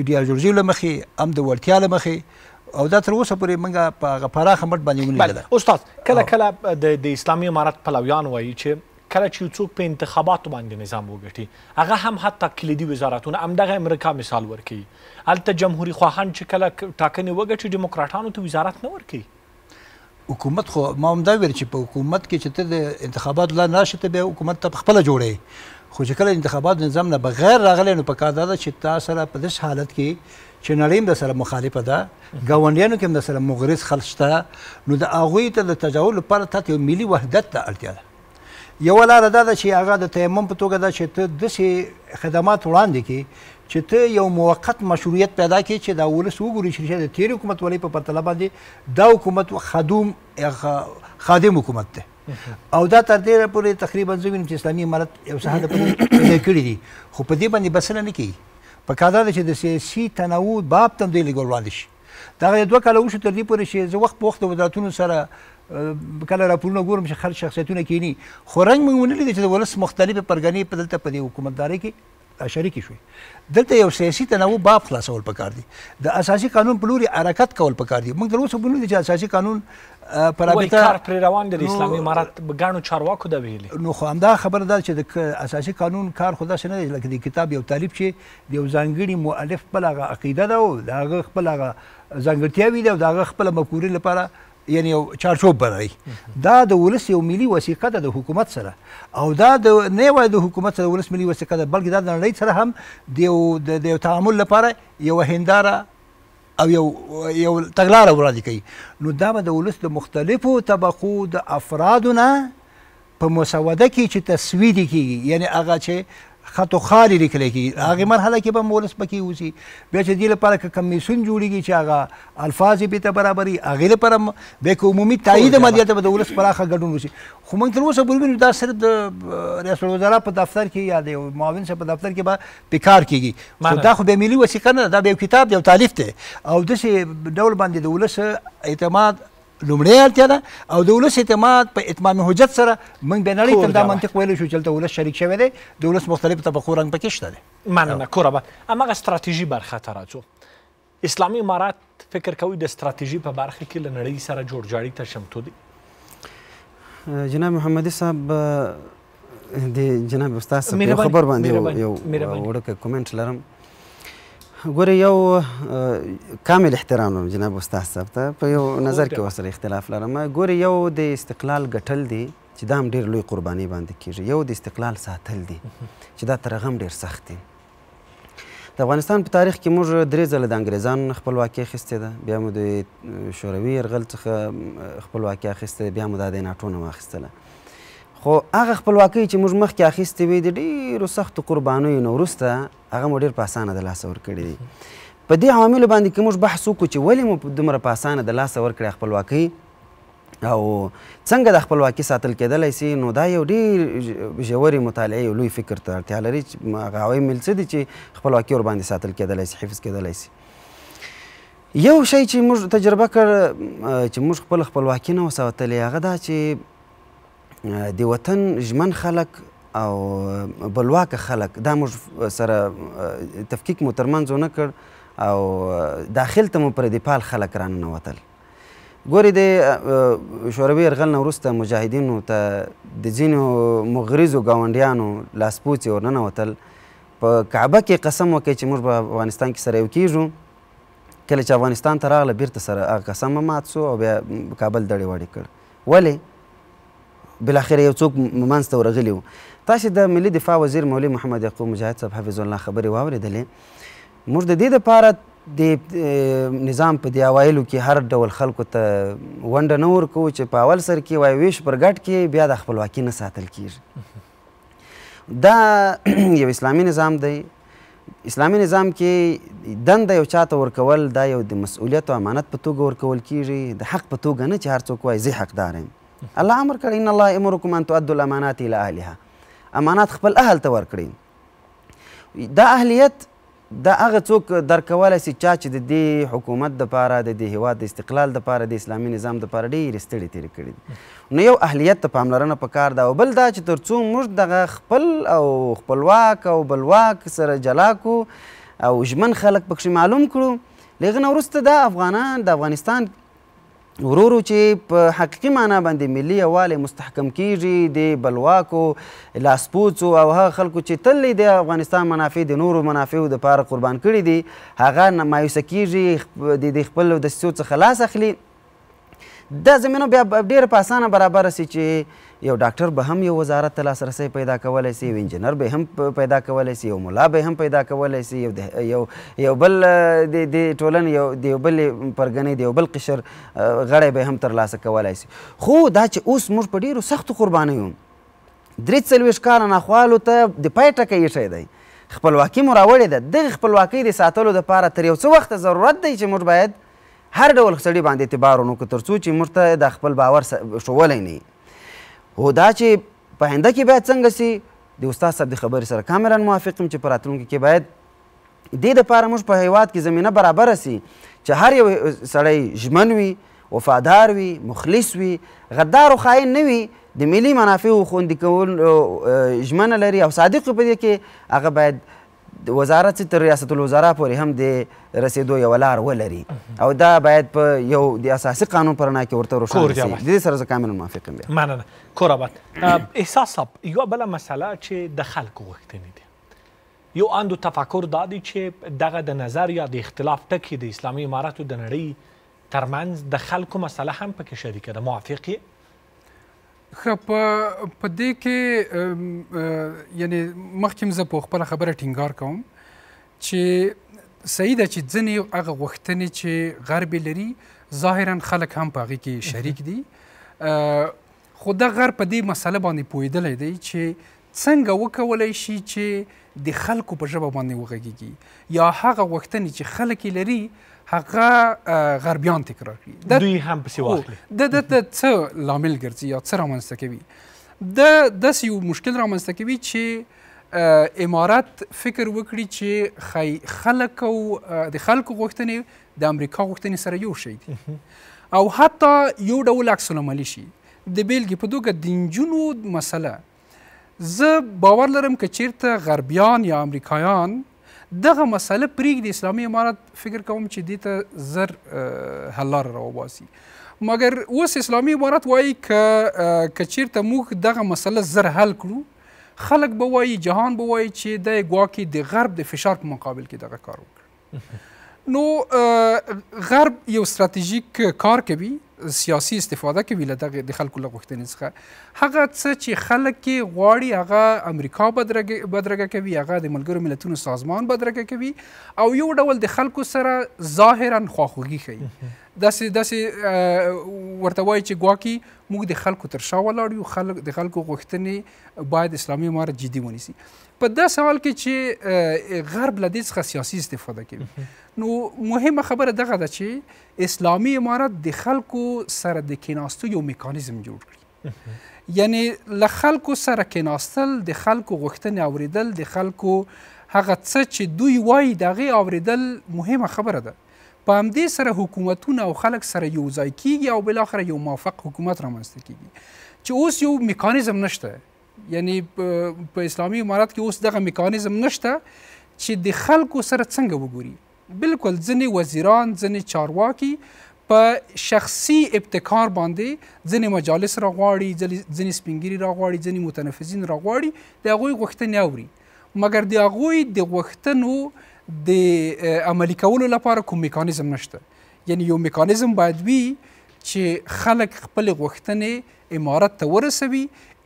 ایډیالوژي له مخې هم د وړتیا له مخې او دا تر اوسه پورې موږ په هغه پراخه مټ باندې ونه لیدل استاد کله کله د د اسلامي امارت پلویان وایي چې کله چې څوک په انتخاباتو باندې نظام وګټي هغه هم حتی کلیدي وزارتونه هم دغه امریکا مثال ورکي الته جمهوریت خواهان چې کله ټاکنې وګټي دیموکراتانو ته وزارت نه ورکي حکومت خو ما هم دا ویل چې په حکومت کې چې ته د انتخابات لا نه شته به حکومت ته خپل جوړې خو چې کله انتخابات نظام نه بغیر راغلی نو پکار دا چې تا سره په داس حالت کې چې نړۍ هم سره مخالفه ده ګاونډیانو کې هم سره مغرض خلک شته نو د هغوی ته د تجاول لپاره ته یو ملي وحدت ته اړتیا ده یوه لاره دا ده چې هغه د تیمم په توګه ده چې ته داسې خدمات وړاندې کړي چې ته یو موقت مشروعیت پیدا کړي چې دا ولس وګوري چې د تیر حکومت ولې په پرتله باندې دا حکومت خدوم خادم حکومت دی او دا تر دې پورې تقریبا زه وینم چې اسلامي امارت یو څه حد پورې کړي دي خو په دې باندې بسنه نه کوي په کاده چې د سیاسي تنوع باب تم دی لګول وړاندې شي دا غي دوه کاله وشو تر دې پورې چې زه وخت په وخت وزارتونو سره کله راپورونه ګورم چې خلک شخصیتونه کینی خو رنګ موږ ونه لیدل چې ولس مختلفه پرګنې په دلته په دې حکومتداري کې شریک شوي دلته یو سیاسي تنوع باب خلاصول پکار دي د اساسي قانون په لوري حرکت کول پکار دي موږ تر اوسه بنو دي چې اساسي قانون پر ابته کار پر روان دي اسلامي امارات غاڼو چارواکو دا ویلي نو خو همدا خبره ده چې د اساسي قانون کار خو دا څه نه دی لکه د کتاب یو طالب چې د یو ځانګړي مؤلف خپله هغه عقیده ده او د هغه خپله هغه ځانګړتیاوې دي او د هغه خپله مفکورې لپاره یعنی یو چارچوب برابروي دا د ولس یو ملي وثیقه ده د حکومت سره او دا د نه یوازې د حکومت سره ولس ملي وثیقه ده بلکې دا د نړۍ سره هم د یو د یو تعامل لپاره یو هنداره او یو یو تګلاره وړاندې کوي نو دا به د ولس د مختلفو طبقو د افرادو نه په مسوده کې چې تسویه لیکيږي یعنی هغه چې خط او خالي لیکل کېږي هغه مرحله کې به مولس پکې وسی بیا چې دې لپاره که کمیسون جوړیږي چې هغه الفاظ به ته برابري هغه لپاره به کې عمومي تایید مالیات به د ولس پراخه ګډون وسی خو موږ تر اوسه پورې وینو دا صرف د ریاست الوزرا په دفتر کې یا د معاون صاحب په دفتر کې به پکار کېږي خو دا خو به ملي وثیقه نه دا به کتاب دی او تالیف دی او داسې ډول باندې د ولس اعتماد لومړی اړتیا ده او د ولس اعتماد په اتمام حجت سره موږ به نړۍ ته دا منطق ویلی شو چې دلته ولس شریک شوی دی د ولس مختلف طبقو رنګ پکې شته دی مننه کور آباد هماغه ستراتیژي برخه ته راځو اسلامي امارات فکر کوي د ستراتیژي په برخه کې له نړۍ سره جوړجاړي ته چمتو دي جناب محمدي صاحب د جناب استاد صاحب یو خبر باندې یو وړوکی کومنټ لرم ګوره یو کامل احترام لرم جناب استاد صاحب ته په یو نظر کې ورسره اختلاف لرم ګوره یو د استقلال ګټل دی چې دا هم ډېر لوی قرباني باندې کېږي یو د استقلال ساتل دي چې دا تر هغه هم ډېر سخت دی د افغانستان په تاریخ کې موږ درې ځله د انګریزانو نه خپلواکي اخیستې ده بیا مو د شوروي یرغل څخه خپلواکي اخیستې ده بیا مو دا د ناټو نه واخیستله خو هغه خپلواکۍ چې موږ مخکې اخیستې وي د ډیرو سختو قربانیو نه وروسته هغه مو ډیر په اسانه د لاسه ورکړي دي په دې عواملو باندې که موږ بحث وکړو چې ولې مو دومره په اسانه د لاسه ورکړې خپلواکۍ او څنګه دا خپلواکي ساتل کېدلای سي نو دا یو ډېر ژورې مطالعې یو لوی فکر ته اړتیا لري چې هغه عوامل څه دي چې خپلواکي ورباندې ساتل کېدلای سي حفظ کېدلای سي یو شی چې موږ تجربه کړ چې موږ خپل خپلواکي نه وساتلې هغه دا چې د وطن ژمن خلک او بلواکه خلک دا موږ سره تفکیک مو ترمنځ ونه کړ او داخل ته مو پردیپال خلک راننوتل ګوري د شوروي يرغل نه وروسته مجاهدينو ته د ځينو مغريزو ګاونډيانو لاسپوڅي ورننوتل په کعبه کې قسم وکړي چې موږ به افغانستان کې سره یو کیږو کله چې افغانستان ته راغله بیرته سره هغه قسم مات سو او بیا کابل دړې وړې کړ ولې بلاخره یو څوک منځته ورغلی و تاسو د ملي دفاع وزیر مولوي محمد یعقوب مجاهد صاحب حفظ الله خبرې واورېدلې موږ د دې لپاره د نظام په دې اوایلو کې هر ډول خلکو ته ونډه نه ورکوو چې په اول سر کې وایي ویش پر ګټ کې بیا د خپلواکي نه ساتل کیږي دا یو اسلامي نظام دی اسلامي نظام کې دنده یو چاته ورکول دا یو د مسؤلیت او امانت په توګه ورکول کیږي د حق په توګه نه چې هر څوک وایي زه حقدار یم الله امر کړی ان الله امرکم ان تؤدوا الامانات الى اهلها امانات خپل اهل ته ورکړئ دا اهلیت دا هغه څوک درکولای سي چا چې د دې حکومت دپاره د دې هېواد د استقلال دپاره د اسلامي نظام دپاره ډېرې ستړې تېرې کړې دي نو یو اهلیت ته پاملرنه پکار ده او بل دا چې تر څو موږ دغه خپل او خپلواک او بلواک سره جلا کو او ژمن خلک پکښې معلوم کړو له هغه نه وروسته دا افغانان د افغانستان ورورو چې په حقیقي معنا باندې ملي یووالی مستحکم کیږي د بلواکو لاسپوڅو او هغه خلکو چې تل د افغانستان منافع د نورو منافعو دپاره قربان کړي دي هغه مایوسه کیږي د خپل دسیسو څخه لاس اخلي دا زمینه بیا ډېره په اسانه برابره سي چې یو ډاکټر به هم یو وزارت ته لاسرسی پیدا کولای شي، یو انجینر به یې هم پیدا کولای شي، یو ملا به یې هم پیدا کولای شي، یو د یو یو بل د دې ټولنې یو د یو بلې پرګنې د یو بل قشر غړی به یې هم تر لاسه کولای شي. خو دا چې اوس موږ په ډېرو سختو قربانیو درې څلوېښت کاله ناخوالو ته د پای ټکی ایښی دی، خپلواکي مو راوړې ده، دغې خپلواکۍ د ساتلو لپاره تر یو څه وخته ضرورت دی چې موږ باید، هر ډول سړي باندې اعتبار ونه کړو تر څو چې موږ ته دا خپل باور ښوولی نه هو دا چې په آینده کې باید څنګه سي د استاد صاحب د خبرې سره کاملا موافق یم چې په راتلونکي کې باید دې دپاره موږ په هیواد کې زمینه برابره سي چې هر یو سړی ژمن وي وفادار وي مخلص وي غدار او خاین نه وي د ملي منافعو خوندي کول ژمنه لري او صادق په دې کې هغه باید د وزارت چې تر ریاست الوزرا پورې هم د رسیدو یو لار ولري او دا باید په یو د اساسي قانون پر رڼا کې ورته روښانه شي د دې سره زه کاملا موافق یم مننه کور آباد احساس صاحب یو بل مسله چې د خلکو غوښتنې دي یو اندو تفکر دا دی چې دغه د نظر یا د اختلاف ټکی د اسلامي اماراتو د نړۍ ترمنځ د خلکو مسله هم پکې شریکه ده موافق یې ښه په په دې کې یعنی مخکې زه په خپل خبره ټینګار کوم چې صحیح ده چې ځنې هغه غوښتنې چې غرب لري ظاهرا خلک هم په هغه کې شریک دي خو دا غر په دې مسله باندې پوهېدلی دی چې څنګه وکولای شي چې د خلکو په ژبه باندې وغږیږي یا هغه غوښتنې چې خلک یې لري هغه غربیان تکرار کړي دوی هم پسې واخلي د د څه لامل ګرځي یا څه رامنځته کوي د داسې یو مشکل رامنځته کوي چې امارت فکر وکړي چې خی خلک او د خلکو غوښتنې د امریکا غوښتنې سره یو شی دي او حتی یو ډول عکس العملي شي د بیلګې په توګه د نجونو مسله زه باور لرم که چیرته غربیان یا امریکایان دغه مسله پریږدي اسلامي امارت فکر کوم چې دې ته زر حل لاره راوباسي مګر اوس اسلامي امارت وایي که که چیرته موږ دغه مسله زر حل کړو خلک به وایي جهان به وایي چې دی ګواکې د غرب د فشار په مقابل کې دغه کار وکړ نو غرب یو ستراتیژیک کار کوي سیاسي استفاده کوي له دغه د خلکو له غوښتنې څخه هغه څه چې خلک یې غواړي هغه امریکا بدرګه بدرګه کوي هغه د ملګرو ملتونو سازمان بدرګه کوي او یو ډول د خلکو سره ظاهرا خواخوږي ښیي داسې داسې ورته وایي چې ګواکي موږ د خلکو تر شا ولاړ یو خلک د خلکو غوښتنې باید اسلامي امارت جدي ونیسي په داسې حال کې چې غرب له دې څخه سیاسي استفاده کوي نو مهمه خبره دغه ده چې اسلامي امارت د خلکو سره د کیناستو یو میکانیزم جوړ کړي یعنی له خلکو سره کیناستل د خلکو غوښتنې اوریدل د خلکو هغه څه چې دوی وایي د هغې اوریدل مهمه خبره ده په همدې سره حکومتونه او خلک سره یو ځای کیږي او بلاخره یو موافق حکومت رامنځته کیږي چې اوس یو میکانیزم نشته یعنی په اسلامي امارات کې اوس دغه میکانیزم نشته چې د خلکو سره څنګه وګوري بالکل ځنې وزیران ځنې چارواکي په شخصي ابتکار باندې ځنې مجالس راغواړي ځنې سپینګیري راغواړي ځنې متنفذین راغواړي د هغوی غوښتنې اوري مګر د هغوی د غوښتنو د عملی کولو لپاره کوم میکانیزم نشته یعنی یو میکانیزم باید وي چې خلک خپل غوښتنې امارت ته ورسوي،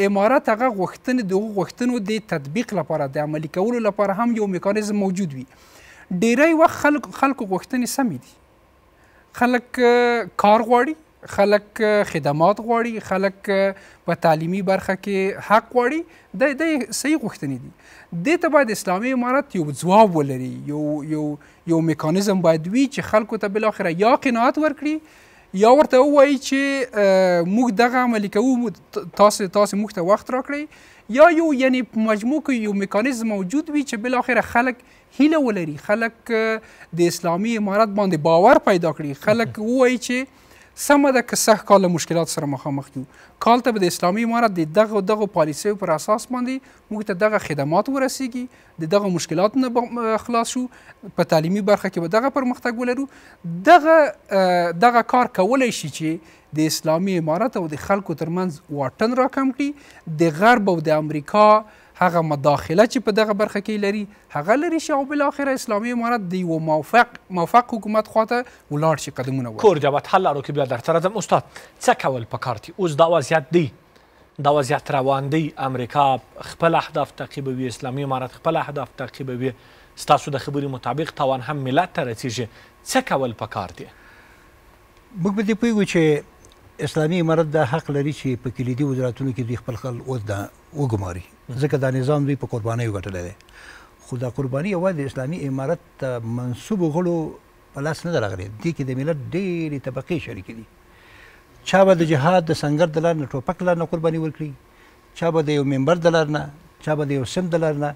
امارت هغه غوښتنې د هغو غوښتنو د تطبیق لپاره د عملي کولو لپاره هم یو میکانیزم موجود وي. ډیری وخت خلک خلکو غوښتنې سمې دي. خلک کار غواړي، خلک خدمات غواړي، خلک په تعلیمي برخه کې حق غواړي، د د صحیح غوښتنې دي. دې ته باید اسلامي امارت یو ځواب ولري، یو یو یو میکانیزم باید وي چې خلکو ته بالاخره یا قناعت ورکړي یا ورته ووایي چې موږ دغه عملي کوو تاسو تاسو موږ ته وخت راکړئ یا یو یعنی په مجموع کې یو میکانیزم موجود وي چې بل اخر خلک هیله ولري خلک د اسلامي امارت باندې باور پیدا کړي خلک وایي چې سمه ده که سږ کال له مشکلات سره مخامخ یو کال ته به د اسلامي امارت د دغه دغه پالیسیو پر اساس باندې موږ ته دغه خدمات ورسیږي د دغو مشکلاتو نه به خلاص شو، په تعلیمي برخه کې به دغه پرمختګ ولرو، دغه دغه کار کولی شي چې د اسلامي امارت او د خلکو ترمنځ واټن راکم کړي، د غرب او د امریکا هغه مداخله چې په دغه برخه کې لري هغه لري شي او بالاخره اسلامي امارت د یو موفق موفق حکومت خواته ولاړ شي قدمونه واخلي. کور جوت حل لارو کې بیا درته راځم استاد څه کول پکار دي اوس دا وضعیت دی دا وضعیت روان دی امریکا خپل اهداف تعقیبوي اسلامي امارت خپل اهداف تعقیبوي ستاسو د خبرې مطابق تاوان هم ملت ته رسیږي څه کول پکار دي موږ به دې پوهیږو چې اسلامي امارت دا حق لري چې په کلیدي وزارتونو کې دوی خپل خل اوس دا وګماري ځکه دا نظام دوی په قربانۍ وګټلی دی خو دا قرباني یوازې اسلامي امارت ته منسوب غړو په لاس نه ده راغلې دې کې د ملت ډېرې طبقې شریکې دي چا به د جهاد د سنګر د لار نه ټوپک لار نه قرباني ورکړي چا به د یو ممبر د لار نه چا به د یو سم د لار نه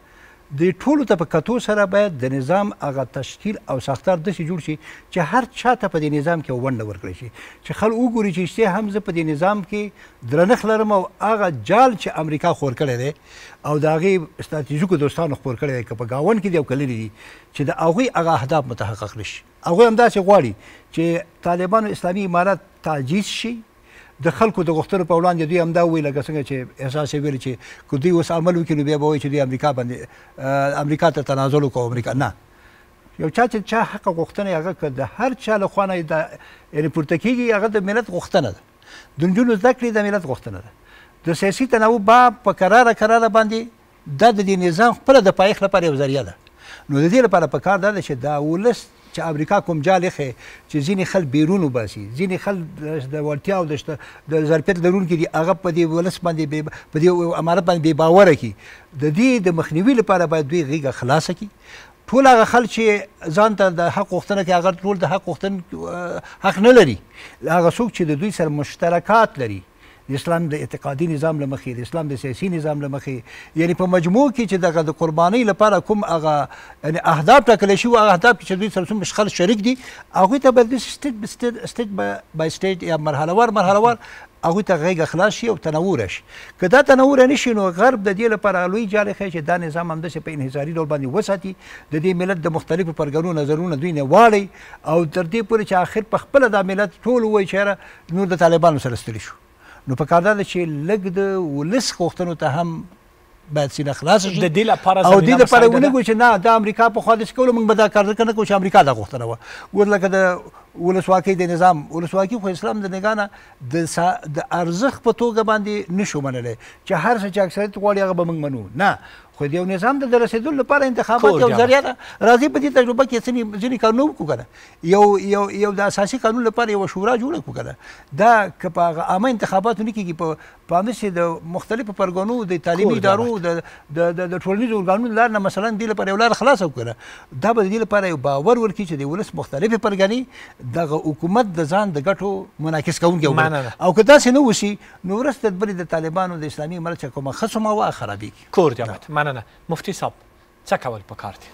د ټولو ته په کتو سره باید د نظام هغه تشکیل او ساختار داسې جوړ شي چې هر چا ته په دې نظام کې ونډه ورکړی شي چې خلک وګوري چې اشته هم زه په دې نظام کې درنښت لرم او هغه جال چې امریکا خور کړی دی او د هغې ستراتیژیکو دوستانو خور کړی دی که په ګاونډ کې دی او که لرې دي چې د هغوی هغه اهداف متحقق نه شي. هغوی همداسې غواړي چې طالبانو اسلامي امارت تعجیز شي. د خلکو د غوښتنو په وړاندې دوی همدا وویل لکه څنګه چې احساس یې ویل چې که دوی اوس عمل وکړي نو بیا به وایي چې دوی امریکا باندې امریکا ته تنازل وکړو امریکا نه یو چا چې چا حق غوښتنه هغه که د هر چا له خوا نه دا یعنې پورته کېږي هغه د ملت غوښتنه ده د نجونو زده کړې د ملت غوښتنه ده د سیاسي تنوع باب په کراره کراره باندې دا د دې نظام خپله د پايښت لپاره يو ذريعه ده نو د دې لپاره په کار دا ده چې دا ولس چې امریکا کوم جال ایښی چې ځینې خلک بیرون وباسي ځینې خلک د وړتیا او د ظرفیت لرونکي دي هغه په دې ولس باندې په دې امارت باندې بې باوره کړي د دې د مخنیوي لپاره باید دوی غیږه خلاصه کړي ټول هغه خلک چې ځان ته د حق غوښتنه کوي هغه ټول د حق غوښتن حق نه لري هغه څوک چې د دوی سره مشترکات لري د اسلام د اعتقادي نظام له مخې د اسلام د سیاسي نظام له مخې یعنی په مجموع کې چې دغه د قربانۍ لپاره کوم هغه یعنی اهداف ټاکل شوي هغه اهداف چې دوی سره څومره خلک شریک دي هغوی ته باید داسې سټیټ سټیټ بای سټیټ یا مرحله وار مرحله وار هغوی ته غیږه خلاص شي او تنوع راشي که دا تنوع نه شي نو غرب د دې لپاره لوی جال ښیي چې دا نظام همداسې په انحصاري ډول باندې وساتي د دې ملت د مختلفو پرګنو نظرونه دوی نه واړي او تر دې پورې چې آخر په خپله دا ملت ټول ووایي چې یاره نور د طالبانو سره ستړي شو نو په کار ده چې لږ د ولس غوښتنو ته هم باید سینه خلاص شي د دې لپاره او د دې لپاره ونه ګو چې نه د امریکا په خوا د سکول موږ به دا کار ځکه نه کوو چې امریکا دا غوښتنه و ور لکه د ولسواکۍ د نظام ولسواکي خو اسلام د نگاه نه د سا... د ارزښت په توګه باندې نشو منلی چې هر څه چې اکثریت غواړي هغه به موږ منو نه خو د یو نظام د رسیدلو لپاره انتخابات یو ذریعه ده راځي په دې تجربه کې ځینې ځینې کارونه وکړو کنه یو یو یو د اساسي قانون لپاره یو شورا جوړه کړو کنه دا که په هغه عامه انتخاباتو نه کیږي په پامه سي د مختلفو پرګنو د تعلیمي ادارو د د د ټولنیزو ارګانونو لار نه مثلا دی لپاره یو لار خلاص وکړه دا به دی لپاره یو باور ورکړي چې د ولس مختلفې پرګنې دغه حکومت د ځان د ګټو منعکس کوونکی او که داسې نه وسی نو ورسته بلې د طالبانو د اسلامي امارت کومه خصمه وا خرابېږي کور دې مننه مفتي صاحب څه کول پکار دي؟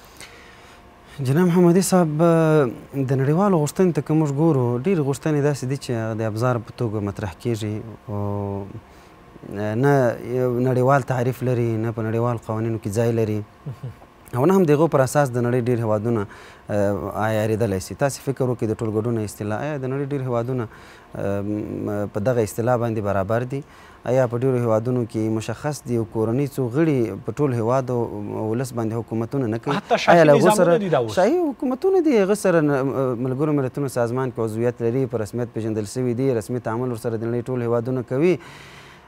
جناب محمدي صاحب د نړیوالو غوښتنې ته که موږ ګورو ډېرې غوښتنې داسې دي چې د ابزار په توګه مطرح کېږي او نه نړیوال تعریف لري نه په نړیوال قوانینو کې ځای لري او نه هم دغه پر اساس د نړۍ ډیر هوادونه عیاریدلی سي تاسو فکر وکړئ د ټولګډونه اصطلاح آیا د نړۍ ډیر هوادونه په دغه اصطلاح باندې برابر دي ایا په ډیرو هیوادونو کی مشخص دیو کورنی څو غړی په ټول هیواد او ولس باندی حکومتونه نه کوي ایا له غو سره شاهي حکومتونه دی غو سره ملګرو ملتونو سازمان کې عضویت لري په رسمیت پیژندل شوی دی رسمي تعامل ور سره د نړۍ ټول هیوادونه کوي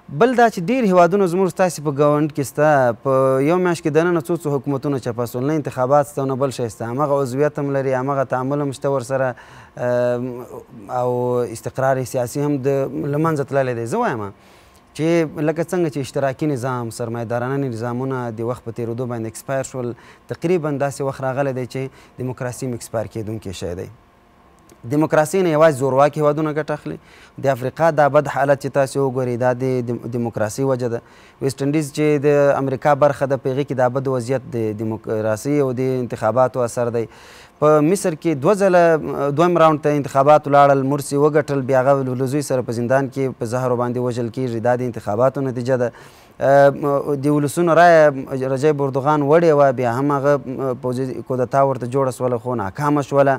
بل دا چې ډیر هیوادونه زموږ ستاسو په ګاوند کې ستا په یو میاشت کې دنه څو څو حکومتونه چپاسول نه انتخابات ستونه بل شي ستا هغه عضویت هم لري هغه تعامل هم شته ور سره او استقرار یې سیاسي هم د له منځه تللی دی. زه وایم چې لکه څنګه چې اشتراکي نظام، سرمایه دارانه نظامونه د وخت په تېرېدو باندې اکسپایر شول، تقریباً داسې وخت راغلی دی چې دیموکراسي هم اکسپایر کېدونکی شی دی. دیموکراسي نه یوازې زورواکي هېوادونه ګټه اخلي، د افریقا دا بد حالت چې تاسې وګورئ دا د دیموکراسي وجه ده، ویسټ انډیز چې د امریکا برخه ده په هغې کې دا بد وضعیت د دیموکراسۍ او د انتخاباتو اثر دی په مصر کې دوه ځله دویم راونډ ته انتخابات ولاړل مرسي وګټل بیا هغه له زوی سره په زندان کې په زهرو باندې وژل کېږي دا د انتخاباتو نتیجه ده د ولسونو رایه رجب اردوغان وړې وه بیا هم هغه پوځي کودتا ورته جوړه سوله خو ناکامه شوله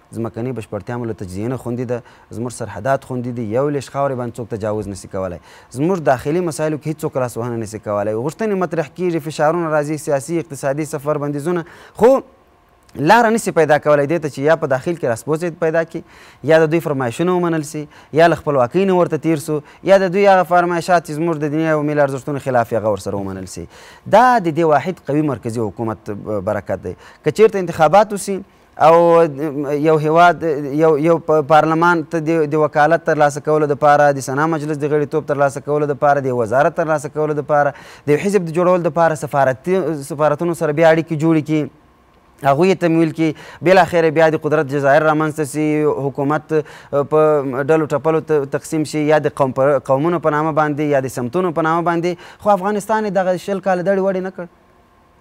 ځمکنۍ بشپړتیا مو له تجزیې نه خوندي ده، زموږ سرحدات خوندي دي، یو لیش خاورې باندې څوک تجاوز نه شي کولای، زموږ داخلي مسایلو کې هیڅوک لاسوهنه نه شي کولای، غوښتنې مطرح کیږي، فشارونه راځي، سیاسي، اقتصادي، سفر بندیزونه، خو لاره نه شي پیدا کولای دې ته چې یا په داخل کې راسپوزید پیدا کړي، یا د دوی فرمایشونه ومنل شي، یا له خپلواکۍ نه ورته تیر شو، یا د دوی هغه فرمایشات چې زموږ د دیني او ملي ارزښتونو خلاف وي هغه ورسره ومنل شي. دا د دې واحد قوي مرکزي حکومت برکت دی. که چیرته انتخابات وشي، او یو هېواد یو یو پارلمان ته د وکالت ترلاسه کولو دپاره د سنا مجلس د غړیتوب ترلاسه کولو دپاره د یو وزارت ترلاسه کولو دپاره د یو حزب د جوړولو دپاره سفارتي سفارتونو سره بیا اړیکې جوړې کړي هغوی یې تمویل کړي بالاخره بیا د قدرت جزایر رامنځته سي حکومت په ډلو ټپلو تقسیم شي یا د قوم پر قومونو په نامه باندې یا د سمتونو په نامه باندې خو افغانستان یې دغه شل کاله دړې وړې نه کړ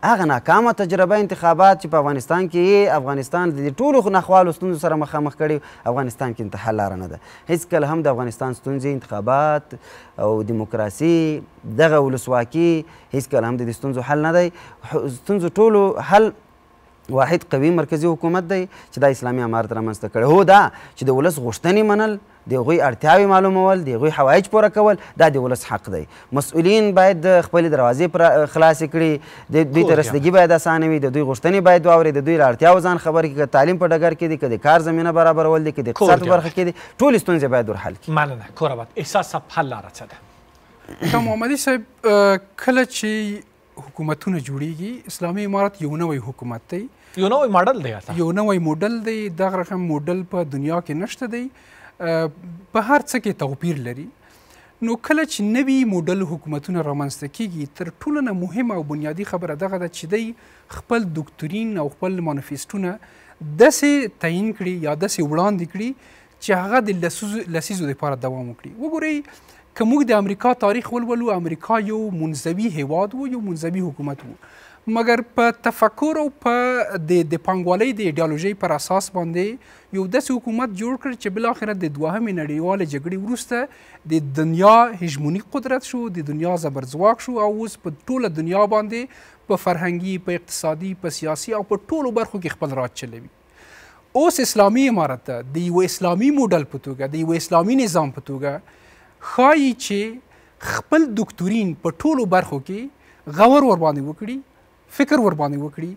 هغه ناکامه تجربه انتخابات چې په افغانستان کې یې افغانستان د ټولو ناخوالو ستونزو سره مخامخ کړي افغانستان کې انتها لاره نه ده هیڅکله هم د افغانستان ستونزې انتخابات او دیموکراسي دغه ولسواکي هیڅکله هم د دې ستونزو حل نه دی ستونزو ټولو حل واحد قوي مرکزي حکومت دی چې دا اسلامي امارت رامنځته کړی هو دا چې د ولس غوښتنې منل د هغوی اړتیاوې معلومول، د هغوی حوایج پوره کول، دا د ولس حق دی. مسؤلین باید خپلې دروازې پر خلاصې کړي، د دوی ته رسیدګي باید اسانه وي، د دوی غوښتنې باید واوري، د دوی له اړتیاوو ځان خبر کړي، که د تعلیم په ډګر کې دي، که د کار زمینه برابرول دي، که د اقتصاد په برخه کې دي، ټولې ستونزې باید ور حل کړي. مننه کور اباد احساس صاحب حل لاره څه ده؟ شاه محمدي صاحب کله چې حکومتونه جوړیږي اسلامي امارت یو نوی حکومت دی یو نوی ماډل دی یو نوی موډل دی دغه رقم موډل په دنیا کې نشته دی په هر څه کې توپیر لري نو کله چې نوي موډل حکومتونه رامنځته کیږي تر ټولو نه مهمه او بنیادی خبره دغه ده چې دی خپل دکتورین او خپل مانیفیسټونه داسې تعین کړي یا داسې وړاندې کړي چې هغه د لسیزو لپاره دوام وکړي وګورئ که موږ د امریکا تاریخ ولولو امریکا یو منزوي هیواد وو یو منزوي حکومت وو مګر په تفکر او په د د پنګوالۍ د ایډیالوژي پر اساس باندې یو داسې حکومت جوړ کړ چې بل اخر د دوهمې نړیوالې جګړې وروسته د دنیا هژمونی قدرت شو د دنیا زبرځواک شو او اوس په ټوله دنیا باندې په فرهنګي په اقتصادي په سیاسي او په ټولو برخو کې خپل راج چلوي اوس اسلامي امارت ته د یو اسلامي موډل په توګه د یو اسلامي نظام په توګه ښایي چې خپل دکتورین په ټولو برخو کې غور ور باندې وکړي فکر ور باندې وکړي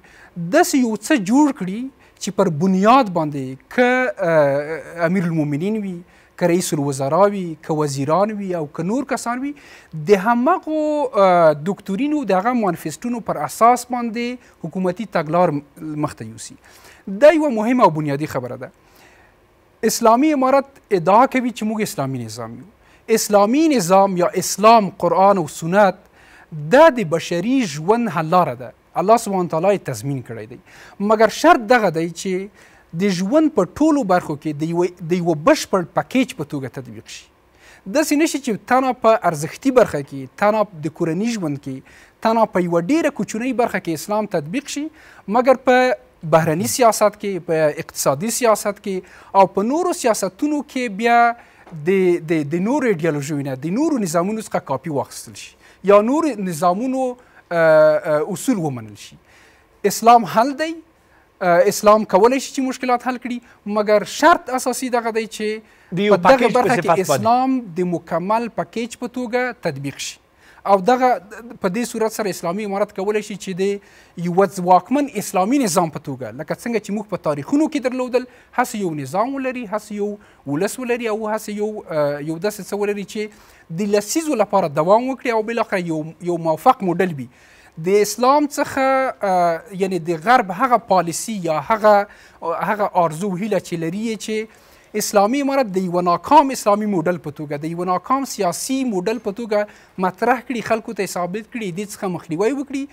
داسې یو څه جوړ کړي چې پر بنیاد باندې که امیر المؤمنین وي که رئیس الوزرا وي که وزیران وي او که نور کسان وي د همغو دکتورینو د هغه مانفیسټونو پر اساس باندې حکومتي تګلار مخته یوسي دا یوه مهمه او بنیادي خبره ده اسلامي امارت ادعا کوي چې موږ اسلامي نظام یو اسلامي نظام یا اسلام قرآن او سنت دا د بشري ژوند حل لاره ده الله سبحانه تعالی یې تضمین کړی دی مګر شرط دغه دی چې د ژوند په ټولو برخو کې د یوه د یوه بشپړ پکیج په توګه تطبیق شي داسې نشي چې تنها په ارزښتي برخه کې تنها د کورني ژوند کې تنها په یوه ډیره کوچنۍ برخه کې اسلام تطبیق شي مګر په بهرني سیاست کې په اقتصادي سیاست کې او په نورو سیاستونو کې بیا د د د نورو ایډیالوژیو نه د نورو نظامونو څخه کاپي واخیستل شي یا نور نظامونو اصول ومنل شي اسلام حل دی اسلام کولای شي چې مشکلات حل کړي مګر شرط اساسي دغه دی چې په دغه برخه کې اسلام د مکمل پکیج په توګه تطبیق شي او دغه په دې صورت سره اسلامي امارت کولای شي چې د یو ځواکمن اسلامي نظام په توګه لکه څنګه چې موږ په تاریخونو کې درلودل هسې یو نظام ولري هسې یو ولس ولري او هسې یو یو داسې څه ولري چې د لسیزو لپاره دوام وکړي او بالاخره یو یو موفق موډل وي د اسلام څخه یعنی د غرب هغه پالیسی یا هغه هغه آرزو هیله چې لري چې اسلامي امارت د یو ناکام اسلامي موډل په توګه د یو ناکام سیاسي موډل په توګه مطرح کړي خلکو ته ثابت کړي دې څخه مخنیوي وکړي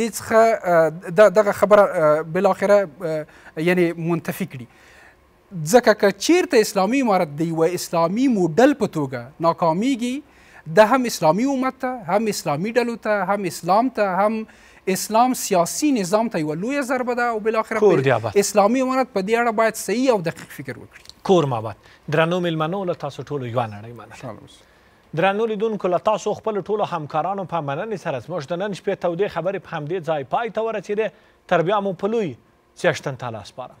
دې څخه دغه خبره بل اخره یعنی منتفي کړي ځکه که چیرته اسلامي امارت د یوه اسلامي موډل په توګه ناکامیږي ده هم اسلامي امت ته هم اسلامي ډلو ته هم اسلام ته هم اسلام سیاسي نظام ته یوه لویه ضربه ده او بالاخره اسلامي امارت په دې اړه باید صحیح او دقیق فکر وکړي کور ماباد درنو میلمنو له تاسو ټولو یوه نړۍ مننه درنو لیدونکو له تاسو خپل ټولو همکارانو په مننې سره زموږ د نن شپې تودې خبرې په همدې ځای پای ته ورسېدې تر بیا مو په لوی څښتن تعالی سپارم